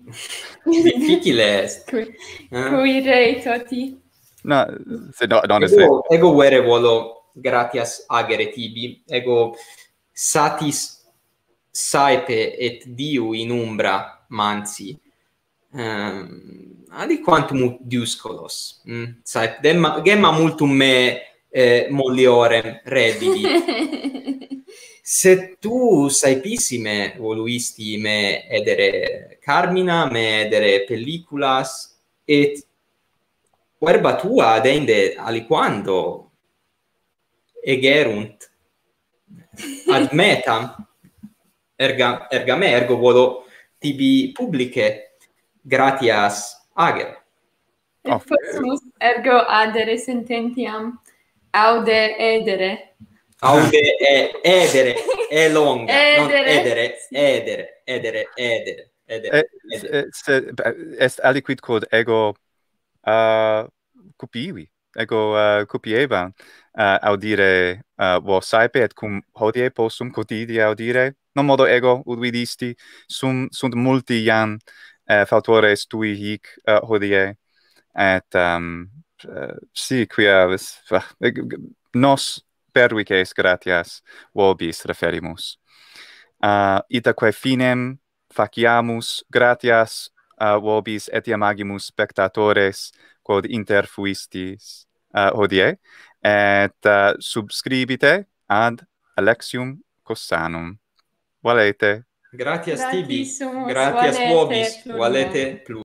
difficile. Est
qui qui quid reitoti
No, se no, non
ego, ego, ego vere volo gratias agere tibi, ego satis saepe et diu in umbra mansi. Um, ehm, adi quantum diuscolos. Mm, saep, gemma, gemma multum me eh, molliorem redidi. Se tu saepissime voluisti me edere carmina, me edere pelliculas, et verba tua adende aliquando egerunt. Ad metam erga erga me ergo volo tibi publice. Gratias ager.
Oh. Possumus ergo adere sententiam. Aude edere.
Aude
e edere e longa edere. non edere edere edere edere edere,
edere. Est aliquid quod ego uh, copiivi ego uh, copieva uh, audire uh, vos saepe et cum hodie possum quotidie audire. Non modo ego udvidisti sum sunt multi iam uh, fautores tui hic uh, hodie et um, uh, si quia uh, nos pervices gratias vobis referimus. Uh, itaque finem faciamus gratias uh, vobis etiam agimus spectatores quod inter fuistis uh, hodie et uh, subscribite ad Alexium Cossanum. Valete.
Gratias tibi. Gratias vobis. Valete plus